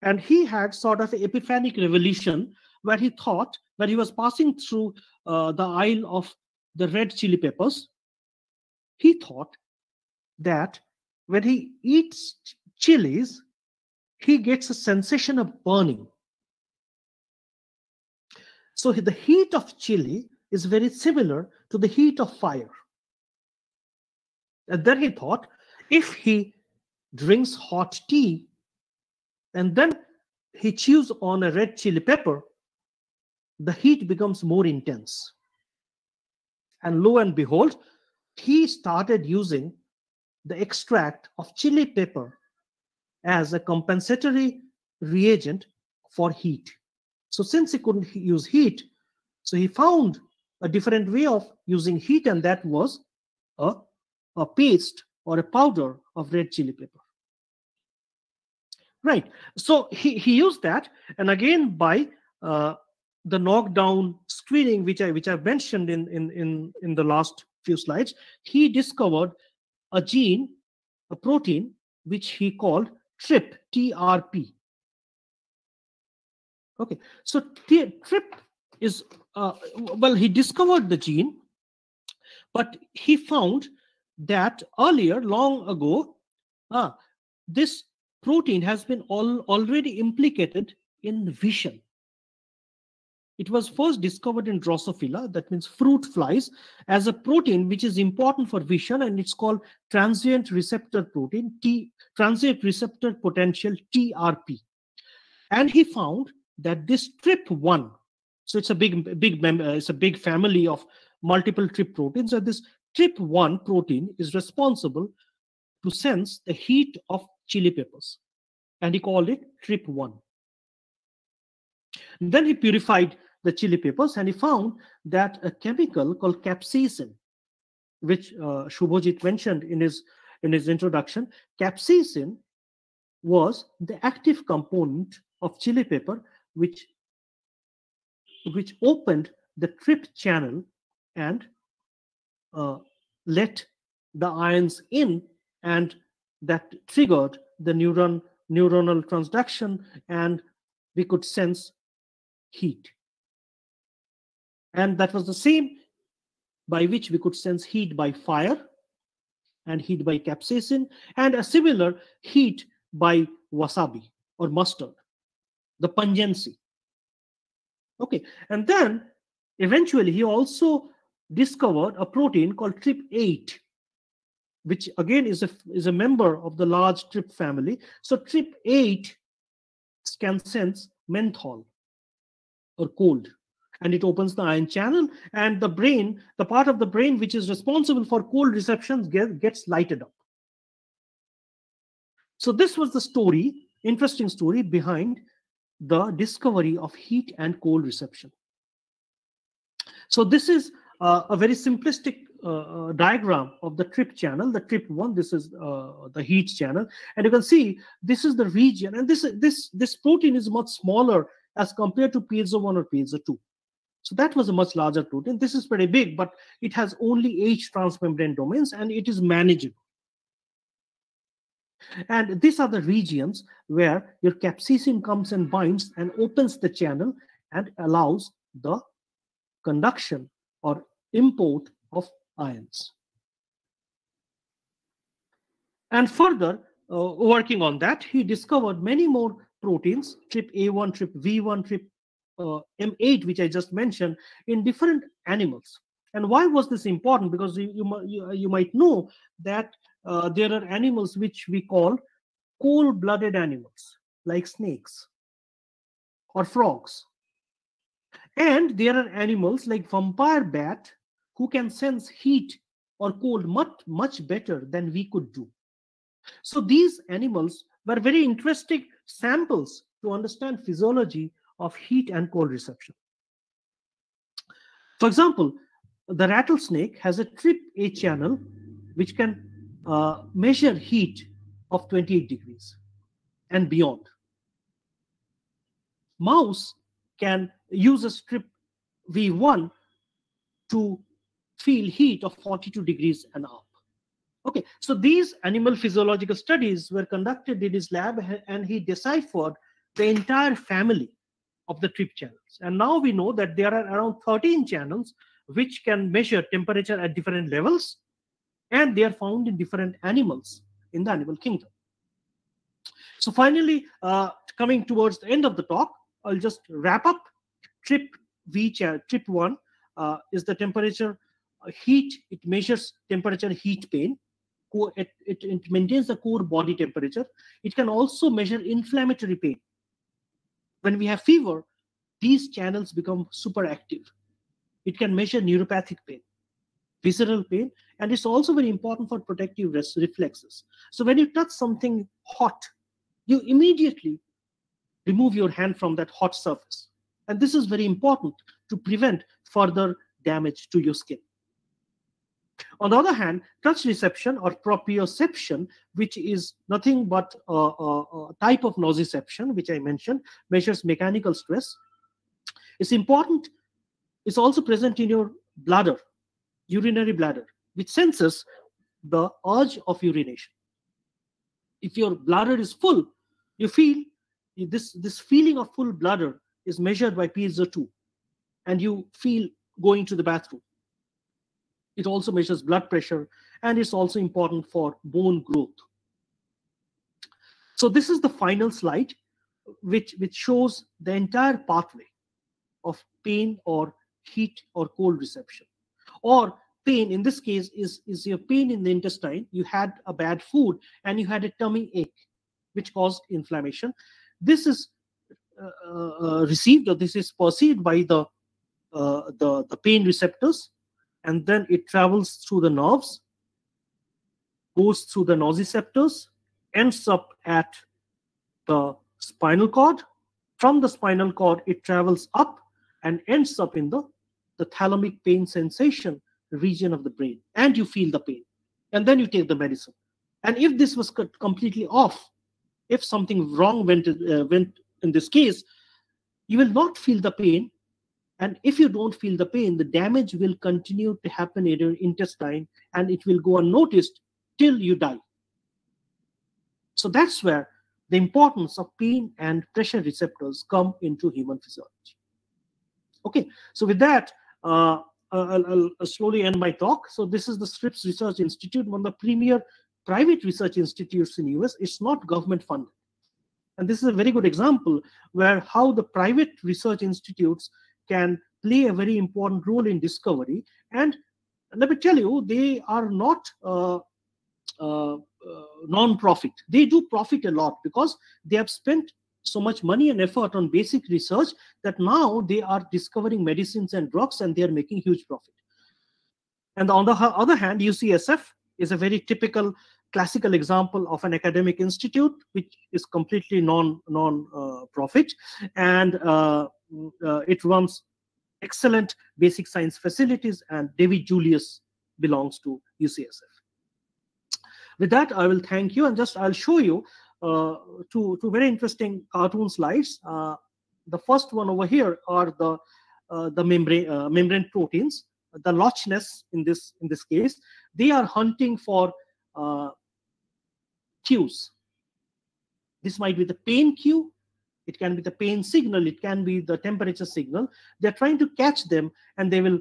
and he had sort of an epiphanic revelation where he thought, when he was passing through uh, the aisle of the red chili peppers, he thought that when he eats chilies, he gets a sensation of burning. So the heat of chili is very similar to the heat of fire. And then he thought, if he drinks hot tea and then he chews on a red chili pepper, the heat becomes more intense. And lo and behold, he started using the extract of chili pepper as a compensatory reagent for heat. So since he couldn't use heat, so he found a different way of using heat, and that was a, a paste or a powder of red chili pepper. Right. So he, he used that, and again by uh, the knockdown screening, which I which I mentioned in, in in in the last few slides, he discovered a gene, a protein, which he called TRP, TRP. Okay, so TRP is, uh, well, he discovered the gene, but he found that earlier, long ago, uh, this protein has been all, already implicated in vision. It was first discovered in Drosophila, that means fruit flies, as a protein which is important for vision, and it's called transient receptor protein, T, transient receptor potential TRP. And he found that this TRP1, so it's a big, big, uh, it's a big family of multiple TRP proteins, and this TRP1 protein is responsible to sense the heat of chili peppers, and he called it trip one. Then he purified the chili peppers and he found that a chemical called capsaicin, which uh, mentioned in his in his introduction, capsaicin was the active component of chili pepper which which opened the trip channel and uh, let the ions in and that triggered the neuron neuronal transduction and we could sense heat and that was the same by which we could sense heat by fire and heat by capsaicin and a similar heat by wasabi or mustard, the pungency. Okay, and then eventually he also discovered a protein called TRP8, which again is a, is a member of the large TRIP family. So TRIP8 can sense menthol or cold and it opens the ion channel and the brain the part of the brain which is responsible for cold receptions get, gets lighted up so this was the story interesting story behind the discovery of heat and cold reception so this is uh, a very simplistic uh, uh, diagram of the trip channel, the trip one, this is uh, the heat channel, and you can see this is the region, and this this this protein is much smaller as compared to piezo one or piezo two. So that was a much larger protein. This is pretty big, but it has only H transmembrane domains, and it is manageable. And these are the regions where your capsaicin comes and binds and opens the channel and allows the conduction or import of ions. And further, uh, working on that, he discovered many more proteins, trip A1, trip V1, trip uh, M8, which I just mentioned, in different animals. And why was this important? Because you, you, you might know that uh, there are animals which we call cold-blooded animals, like snakes or frogs. And there are animals like vampire bat who can sense heat or cold much, much better than we could do. So these animals were very interesting samples to understand physiology of heat and cold reception. For example, the rattlesnake has a trip A channel which can uh, measure heat of 28 degrees and beyond. Mouse can use a strip V1 to feel heat of 42 degrees and up. Okay, so these animal physiological studies were conducted in his lab and he deciphered the entire family of the trip channels. And now we know that there are around 13 channels which can measure temperature at different levels and they are found in different animals in the animal kingdom. So finally, uh, coming towards the end of the talk, I'll just wrap up. Trip V trip one uh, is the temperature heat. It measures temperature heat pain. It, it, it maintains the core body temperature. It can also measure inflammatory pain. When we have fever, these channels become super active. It can measure neuropathic pain, visceral pain, and it's also very important for protective reflexes. So when you touch something hot, you immediately remove your hand from that hot surface. And this is very important to prevent further damage to your skin. On the other hand, touch reception or proprioception, which is nothing but a, a, a, type of nociception, which I mentioned, measures mechanical stress. It's important. It's also present in your bladder, urinary bladder, which senses the urge of urination. If your bladder is full, you feel this, this feeling of full bladder is measured by piezo2, and you feel going to the bathroom. It also measures blood pressure, and it's also important for bone growth. So this is the final slide, which, which shows the entire pathway of pain or heat or cold reception. Or pain, in this case, is, is your pain in the intestine. You had a bad food and you had a tummy ache, which caused inflammation. This is uh, uh, received or this is perceived by the, uh, the, the pain receptors and then it travels through the nerves, goes through the nociceptors, ends up at the spinal cord. From the spinal cord, it travels up and ends up in the, the thalamic pain sensation region of the brain. And you feel the pain. And then you take the medicine. And if this was cut completely off, if something wrong went, uh, went in this case, you will not feel the pain and if you don't feel the pain, the damage will continue to happen in your intestine and it will go unnoticed till you die. So that's where the importance of pain and pressure receptors come into human physiology. Okay, so with that, uh, I'll, I'll, slowly end my talk. So this is the Scripps Research Institute, one of the premier private research institutes in US. It's not government funded. And this is a very good example where how the private research institutes can play a very important role in discovery. And let me tell you, they are not uh, uh, uh, non-profit. They do profit a lot because they have spent so much money and effort on basic research that now they are discovering medicines and drugs and they are making huge profit. And on the other hand, UCSF is a very typical classical example of an academic institute which is completely non non uh, profit and uh, it runs excellent basic science facilities and David Julius belongs to UCSF. With that, I will thank you and just I'll show you uh, two, two very interesting cartoon slides. Uh, the first one over here are the uh, the membrane uh, membrane proteins. The Loch Ness in this in this case, they are hunting for uh, cues. This might be the pain cue. It can be the pain signal. It can be the temperature signal. They're trying to catch them, and they will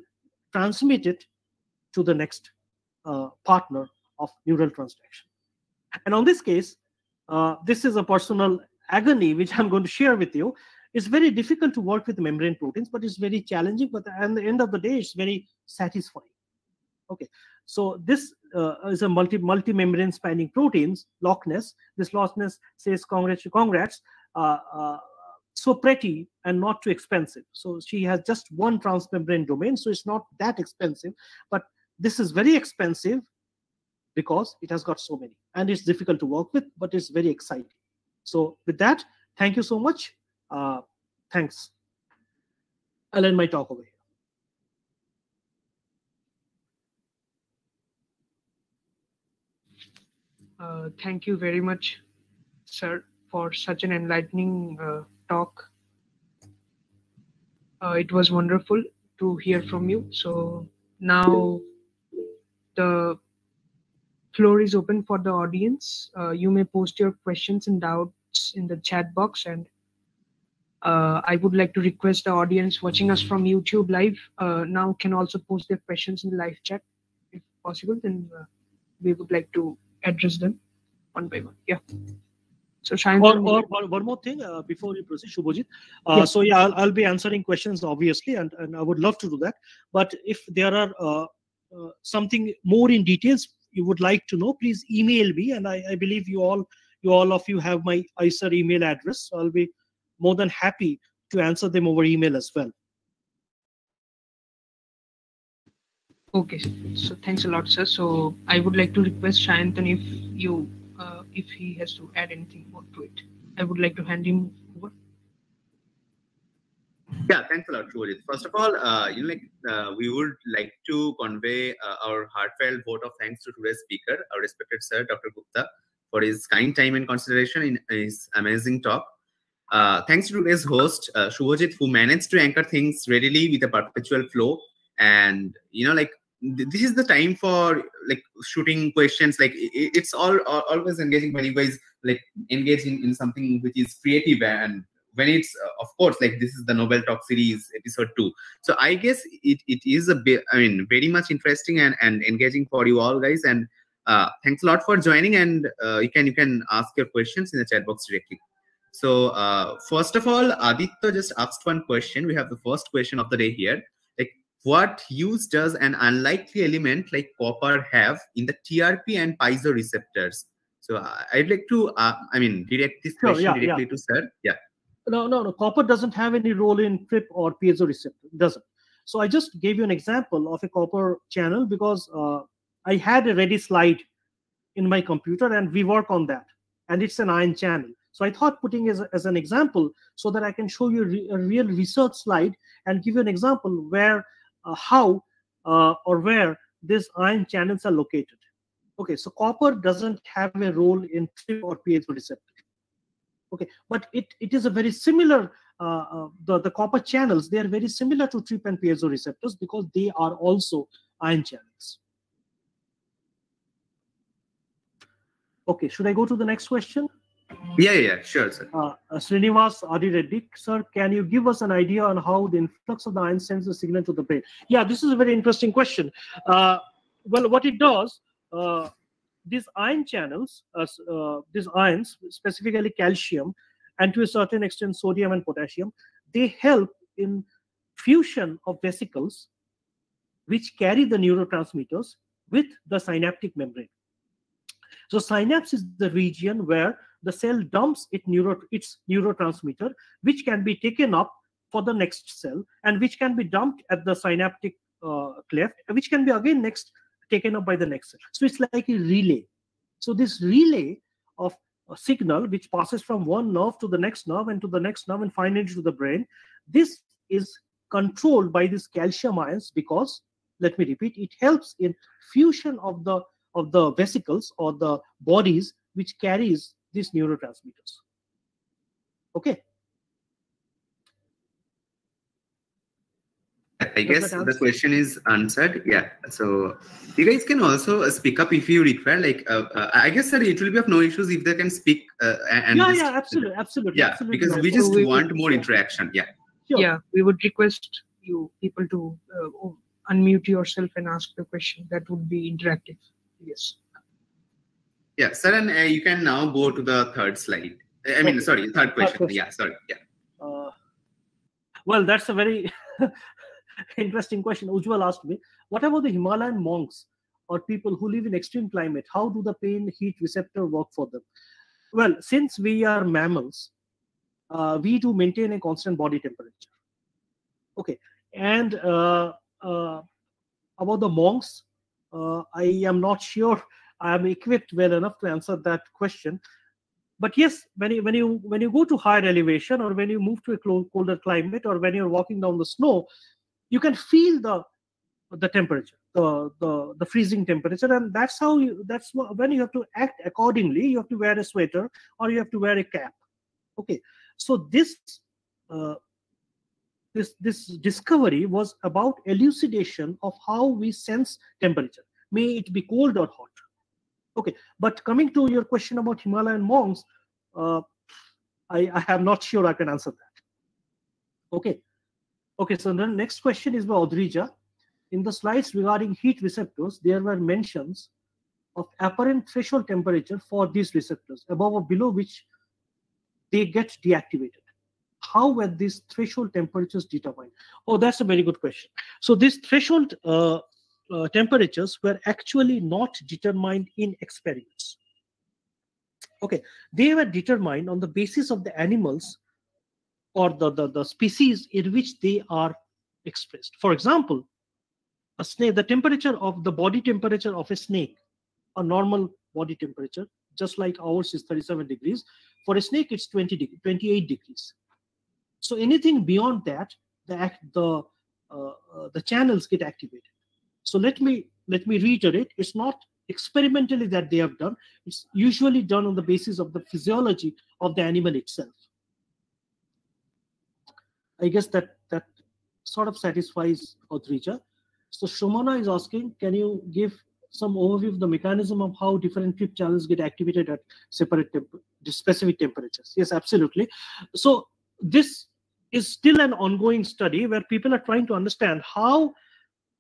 transmit it to the next uh, partner of neural transduction. And on this case, uh, this is a personal agony which I'm going to share with you. It's very difficult to work with membrane proteins, but it's very challenging. But at the end of the day, it's very satisfying. Okay, so this uh, is a multi multi membrane spanning proteins Loch Ness. This Loch Ness says congrats, congrats. Uh, uh, so pretty and not too expensive. So she has just one transmembrane domain, so it's not that expensive. But this is very expensive because it has got so many and it's difficult to work with, but it's very exciting. So with that, thank you so much. Uh, thanks. I'll end my talk over here. Uh, thank you very much, sir, for such an enlightening uh, talk. Uh, it was wonderful to hear from you. So now the floor is open for the audience. Uh, you may post your questions and doubts in the chat box. And uh, I would like to request the audience watching us from YouTube live uh, now can also post their questions in the live chat if possible. Then uh, we would like to address them one by one. Yeah. So or, or, or, one more thing uh, before you proceed, Shubhajit. Uh, yes. So yeah, I'll, I'll, be answering questions obviously, and, and I would love to do that. But if there are uh, uh something more in details, you would like to know, please email me. And I, I believe you all, you all of you have my IISER email address. So I'll be more than happy to answer them over email as well. Okay, so thanks a lot, sir. So I would like to request Shayantan if you, if he has to add anything more to it. I would like to hand him over. Yeah, thanks a lot, Shubhajit. First of all, uh, you know, like uh, we would like to convey uh, our heartfelt vote of thanks to today's speaker, our respected sir, Dr. Gupta, for his kind time and consideration in his amazing talk. Uh, thanks to today's host, uh, Shubhajit, who managed to anchor things readily with a perpetual flow. And, you know, like this is the time for like shooting questions. Like it's all, all, always engaging when you guys like engage in, in something which is creative and when it's uh, of course like this is the Nobel Talk series episode two. So I guess it, it is a bit I mean very much interesting and, and engaging for you all guys. And uh, thanks a lot for joining. And uh, you can you can ask your questions in the chat box directly. So uh, first of all, Aditya just asked one question. We have the first question of the day here. What use does an unlikely element like copper have in the TRP and piezo receptors? So uh, I'd like to, uh, I mean, direct this question yeah, directly yeah. to sir. Yeah no, no, no. Copper doesn't have any role in trip or piezo receptor. It doesn't. So I just gave you an example of a copper channel because uh, I had a ready slide in my computer and we work on that. And it's an ion channel. So I thought putting as, as an example so that I can show you a, re a real research slide and give you an example where, how, uh, or where these ion channels are located. Okay, so copper doesn't have a role in trip or piezo receptor. Okay but it it is a very similar uh, uh, the the copper channels they are very similar to trip and piezo receptors because they are also ion channels. Okay should i go to the next question yeah yeah sure sir. Uh, uh, srinivas adi sir can you give us an idea on how the influx of the ion sends the signal to the brain? Yeah this is a very interesting question. Uh, well what it does uh, these ion channels, uh, uh, these ions, specifically calcium, and to a certain extent sodium and potassium, they help in fusion of vesicles which carry the neurotransmitters with the synaptic membrane. So synapse is the region where the cell dumps it neuro, its neurotransmitter, which can be taken up for the next cell and which can be dumped at the synaptic uh, cleft, which can be again next taken up by the next cell. So it's like a relay. So this relay of a signal which passes from one nerve to the next nerve and to the next nerve and finally to the brain, this is controlled by these calcium ions because let me repeat, it helps in fusion of the of the vesicles or the bodies which carries these neurotransmitters. Okay. I guess the question is answered. Yeah. So you guys can also speak up if you require. Like, uh, uh, I guess that it will be of no issues if they can speak. Uh, and yeah, yeah, absolutely, absolutely. Yeah, absolutely because we just we want would- more interaction. Yeah. Sure. Yeah, we would request you people to uh, unmute yourself and ask the question. That would be interactive. Yes. Yeah, Saran, uh, you can now go to the third slide. I mean, Okay. sorry, third question. question. Yeah, sorry. Yeah. Uh, well, that's a very interesting question. Ujwal asked me, what about the Himalayan monks or people who live in extreme climate? How do the pain heat receptor work for them? Well, since we are mammals, uh, we do maintain a constant body temperature. Okay, and uh, uh, about the monks, uh, I am not sure I am equipped well enough to answer that question. But yes when you when you when you go to higher elevation or when you move to a colder climate or when you're walking down the snow you can feel the the temperature the the, the freezing temperature. And that's how you that's when you have to act accordingly you have to wear a sweater or you have to wear a cap. Okay. So this uh, this this discovery was about elucidation of how we sense temperature. May it be cold or hot okay but coming to your question about himalayan monks uh, I, I am not sure i can answer that. Okay okay so the next question is by odrija in the slides regarding heat receptors there were mentions of apparent threshold temperature for these receptors above or below which they get deactivated. How were these threshold temperatures determined? Oh that's a very good question. So these threshold uh, uh, temperatures were actually not determined in experiments. Okay, they were determined on the basis of the animals or the, the, the species in which they are expressed. For example, a snake, the temperature of the body temperature of a snake, a normal body temperature, just like ours is 37 degrees. For a snake, it's 20 deg- 28 degrees. So anything beyond that, the the uh, uh, the channels get activated. So let me let me reiterate. It's not experimentally that they have done. It's usually done on the basis of the physiology of the animal itself. I guess that that sort of satisfies Odrija. So Shomana is asking, can you give some overview of the mechanism of how different TRP channels get activated at separate temp- specific temperatures? Yes, absolutely. So this is still an ongoing study where people are trying to understand how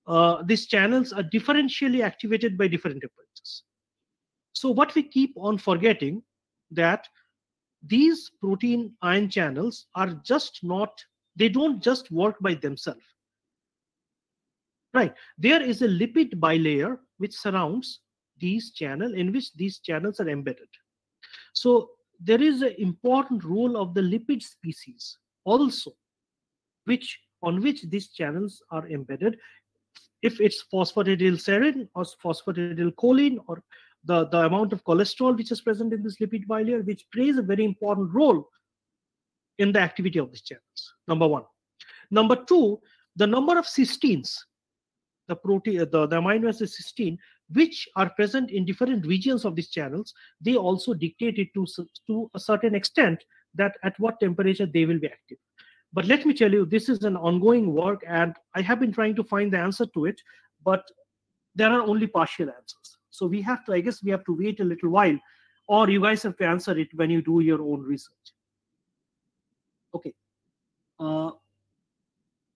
uh, these channels are differentially activated by different temperatures. So what we keep on forgetting that these protein ion channels are just not, they don't just work by themselves. Right. There is a lipid bilayer which surrounds these channel in which these channels are embedded. So there is an important role of the lipid species also, which on which these channels are embedded if it's phosphatidylserine or phosphatidylcholine or the, the amount of cholesterol which is present in this lipid bilayer, which plays a very important role in the activity of these channels. Number one. Number two, the number of cysteines, the protein, the, the amino acid cysteine, which are present in different regions of these channels, they also dictate it to, to a certain extent that at what temperature they will be active. But let me tell you, this is an ongoing work, and I have been trying to find the answer to it, but there are only partial answers. So we have to, I guess, we have to wait a little while, or you guys have to answer it when you do your own research. Okay. Uh,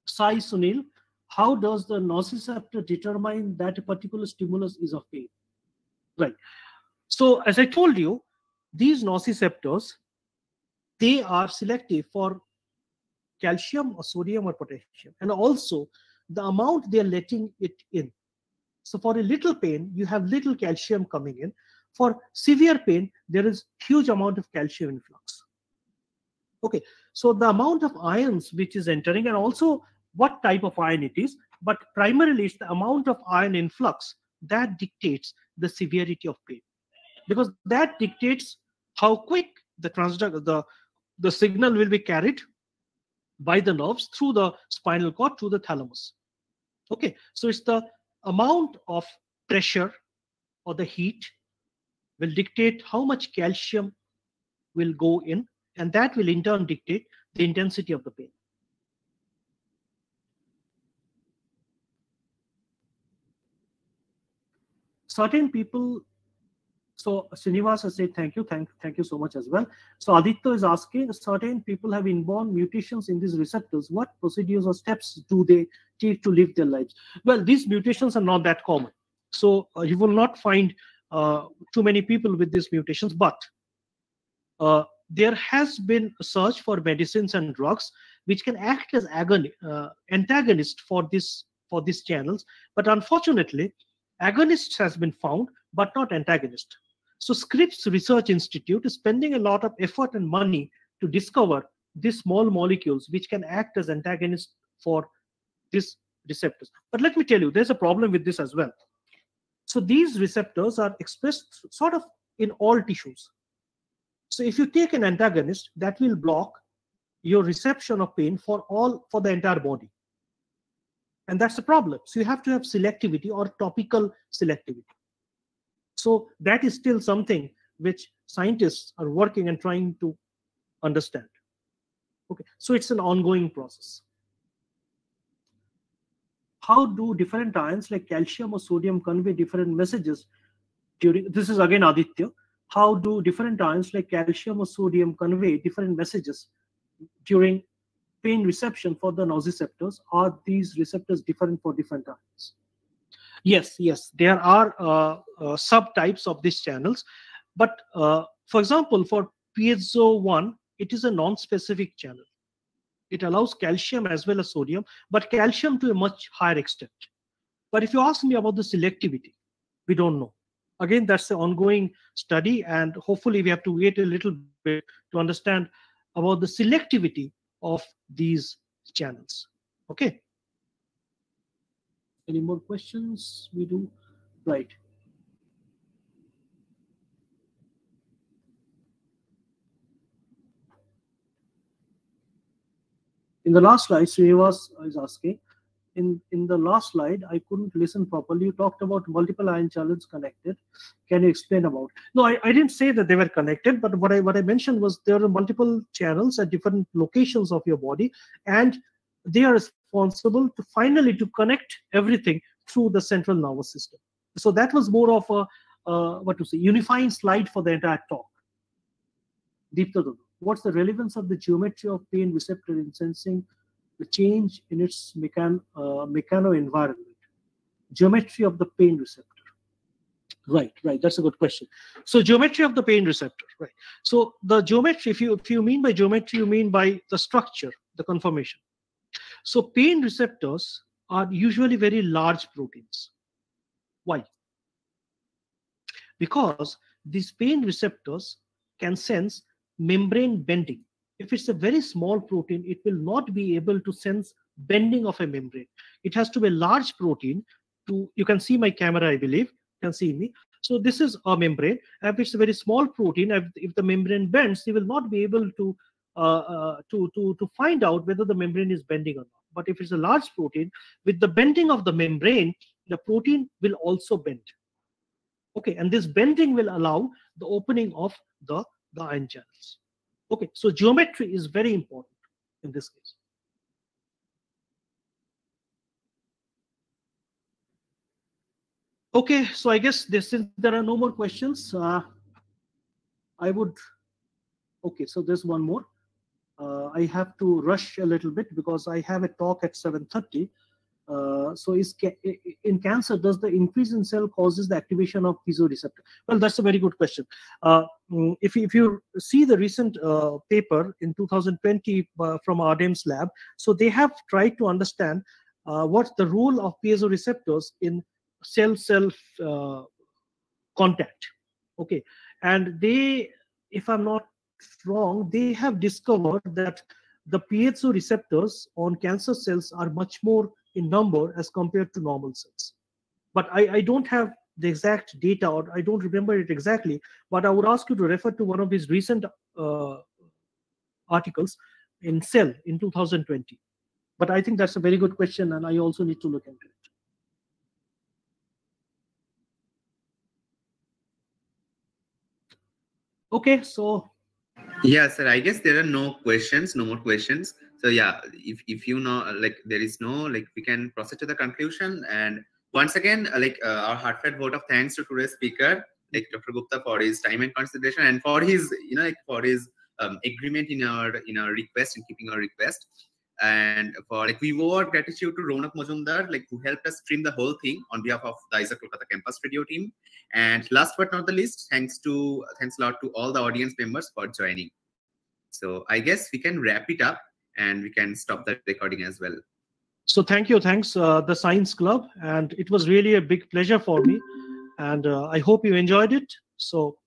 Sai Sunil, how does the nociceptor determine that a particular stimulus is of pain? Right. So as I told you, these nociceptors, they are selective for calcium or sodium or potassium. And also the amount they are letting it in. So for a little pain you have little calcium coming in. For severe pain there is huge amount of calcium influx. Okay so the amount of ions which is entering and also what type of ion it is but primarily it's the amount of ion influx that dictates the severity of pain. Because that dictates how quick the transduct the the signal will be carried by the nerves through the spinal cord to the thalamus. Okay, so it's the amount of pressure or the heat will dictate how much calcium will go in, and that will in turn dictate the intensity of the pain. Certain people so Srinivas has said thank you, thank, thank you so much as well. So Aditya is asking, certain people have inborn mutations in these receptors. What procedures or steps do they take to live their lives? Well, these mutations are not that common. So uh, you will not find uh, too many people with these mutations, but uh, there has been a search for medicines and drugs which can act as agon uh, antagonist for this for these channels. But unfortunately, agonists has been found, but not antagonist. So Scripps Research Institute is spending a lot of effort and money to discover these small molecules which can act as antagonists for these receptors. But let me tell you, there's a problem with this as well. So these receptors are expressed sort of in all tissues. So if you take an antagonist, that will block your reception of pain for all for the entire body. And that's the problem. So you have to have selectivity or topical selectivity. So that is still something which scientists are working and trying to understand. Okay, so it's an ongoing process. How do different ions like calcium or sodium convey different messages during, this is again Aditya, how do different ions like calcium or sodium convey different messages during pain reception for the nociceptors? Are these receptors different for different ions? Yes, yes, there are uh, uh, subtypes of these channels. But uh, for example, for PIEZO1, it is a non-specific channel. It allows calcium as well as sodium, but calcium to a much higher extent. But if you ask me about the selectivity, we don't know. Again, that's an ongoing study, and hopefully we have to wait a little bit to understand about the selectivity of these channels. Okay. Any more questions? We do. Right. In the last slide, Srinivas is asking, in, in the last slide, I couldn't listen properly. You talked about multiple ion channels connected. Can you explain about? No, I, I didn't say that they were connected, but what I what I mentioned was there are multiple channels at different locations of your body, and they are responsible to finally to connect everything through the central nervous system. So that was more of a uh, what to say unifying slide for the entire talk. What's the relevance of the geometry of pain receptor in sensing the change in its mechan uh, mechano environment? Geometry of the pain receptor. Right, right. That's a good question. So geometry of the pain receptor, right? So the geometry, if you if you mean by geometry, you mean by the structure, the conformation. So pain receptors are usually very large proteins. Why? Because these pain receptors can sense membrane bending. If it's a very small protein, it will not be able to sense bending of a membrane. It has to be a large protein to, you can see my camera, I believe, you can see me. So this is a membrane. If it's a very small protein, if, if the membrane bends, you will not be able to, to, to, to find out whether the membrane is bending or not. But if it's a large protein, with the bending of the membrane, the protein will also bend. Okay, and this bending will allow the opening of the, the ion channels. Okay, so geometry is very important in this case. Okay, so I guess this is, there are no more questions. Uh, I would, okay, so there's one more uh, I have to rush a little bit because I have a talk at 7.30. Uh, so is ca in cancer, does the increase in cell causes the activation of piezoreceptor? Well, that's a very good question. Uh, mm, if, if you see the recent uh, paper in 2020 uh, from Ardem's lab, so they have tried to understand uh, what's the role of piezoreceptors in cell-cell contact. Okay, and they, if I'm not strong, they have discovered that the piezo receptors on cancer cells are much more in number as compared to normal cells. But I, I don't have the exact data, or I don't remember it exactly, but I would ask you to refer to one of his recent uh, articles in Cell in 2020. But I think that's a very good question, and I also need to look into it. Okay, so yeah, sir. I guess there are no questions, no more questions. So yeah, if if you know, like there is no like we can proceed to the conclusion. And once again, like uh, our heartfelt vote of thanks to today's speaker, like Dr. Gupta, for his time and consideration, and for his you know like for his um, agreement in our in our request and keeping our request and for like we owe our gratitude to Ronak Majumdar, like who helped us stream the whole thing on behalf of the IISER Kolkata campus radio team. And last but not the least, thanks to thanks a lot to all the audience members for joining. So I guess we can wrap it up and we can stop the recording as well. So thank you, thanks uh, the Science Club, and it was really a big pleasure for me, and uh, I hope you enjoyed it. So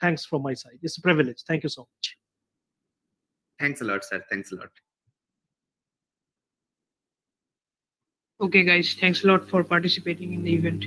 thanks from my side. It's a privilege. Thank you so much. Thanks a lot, sir. Thanks a lot. Okay, guys, thanks a lot for participating in the event.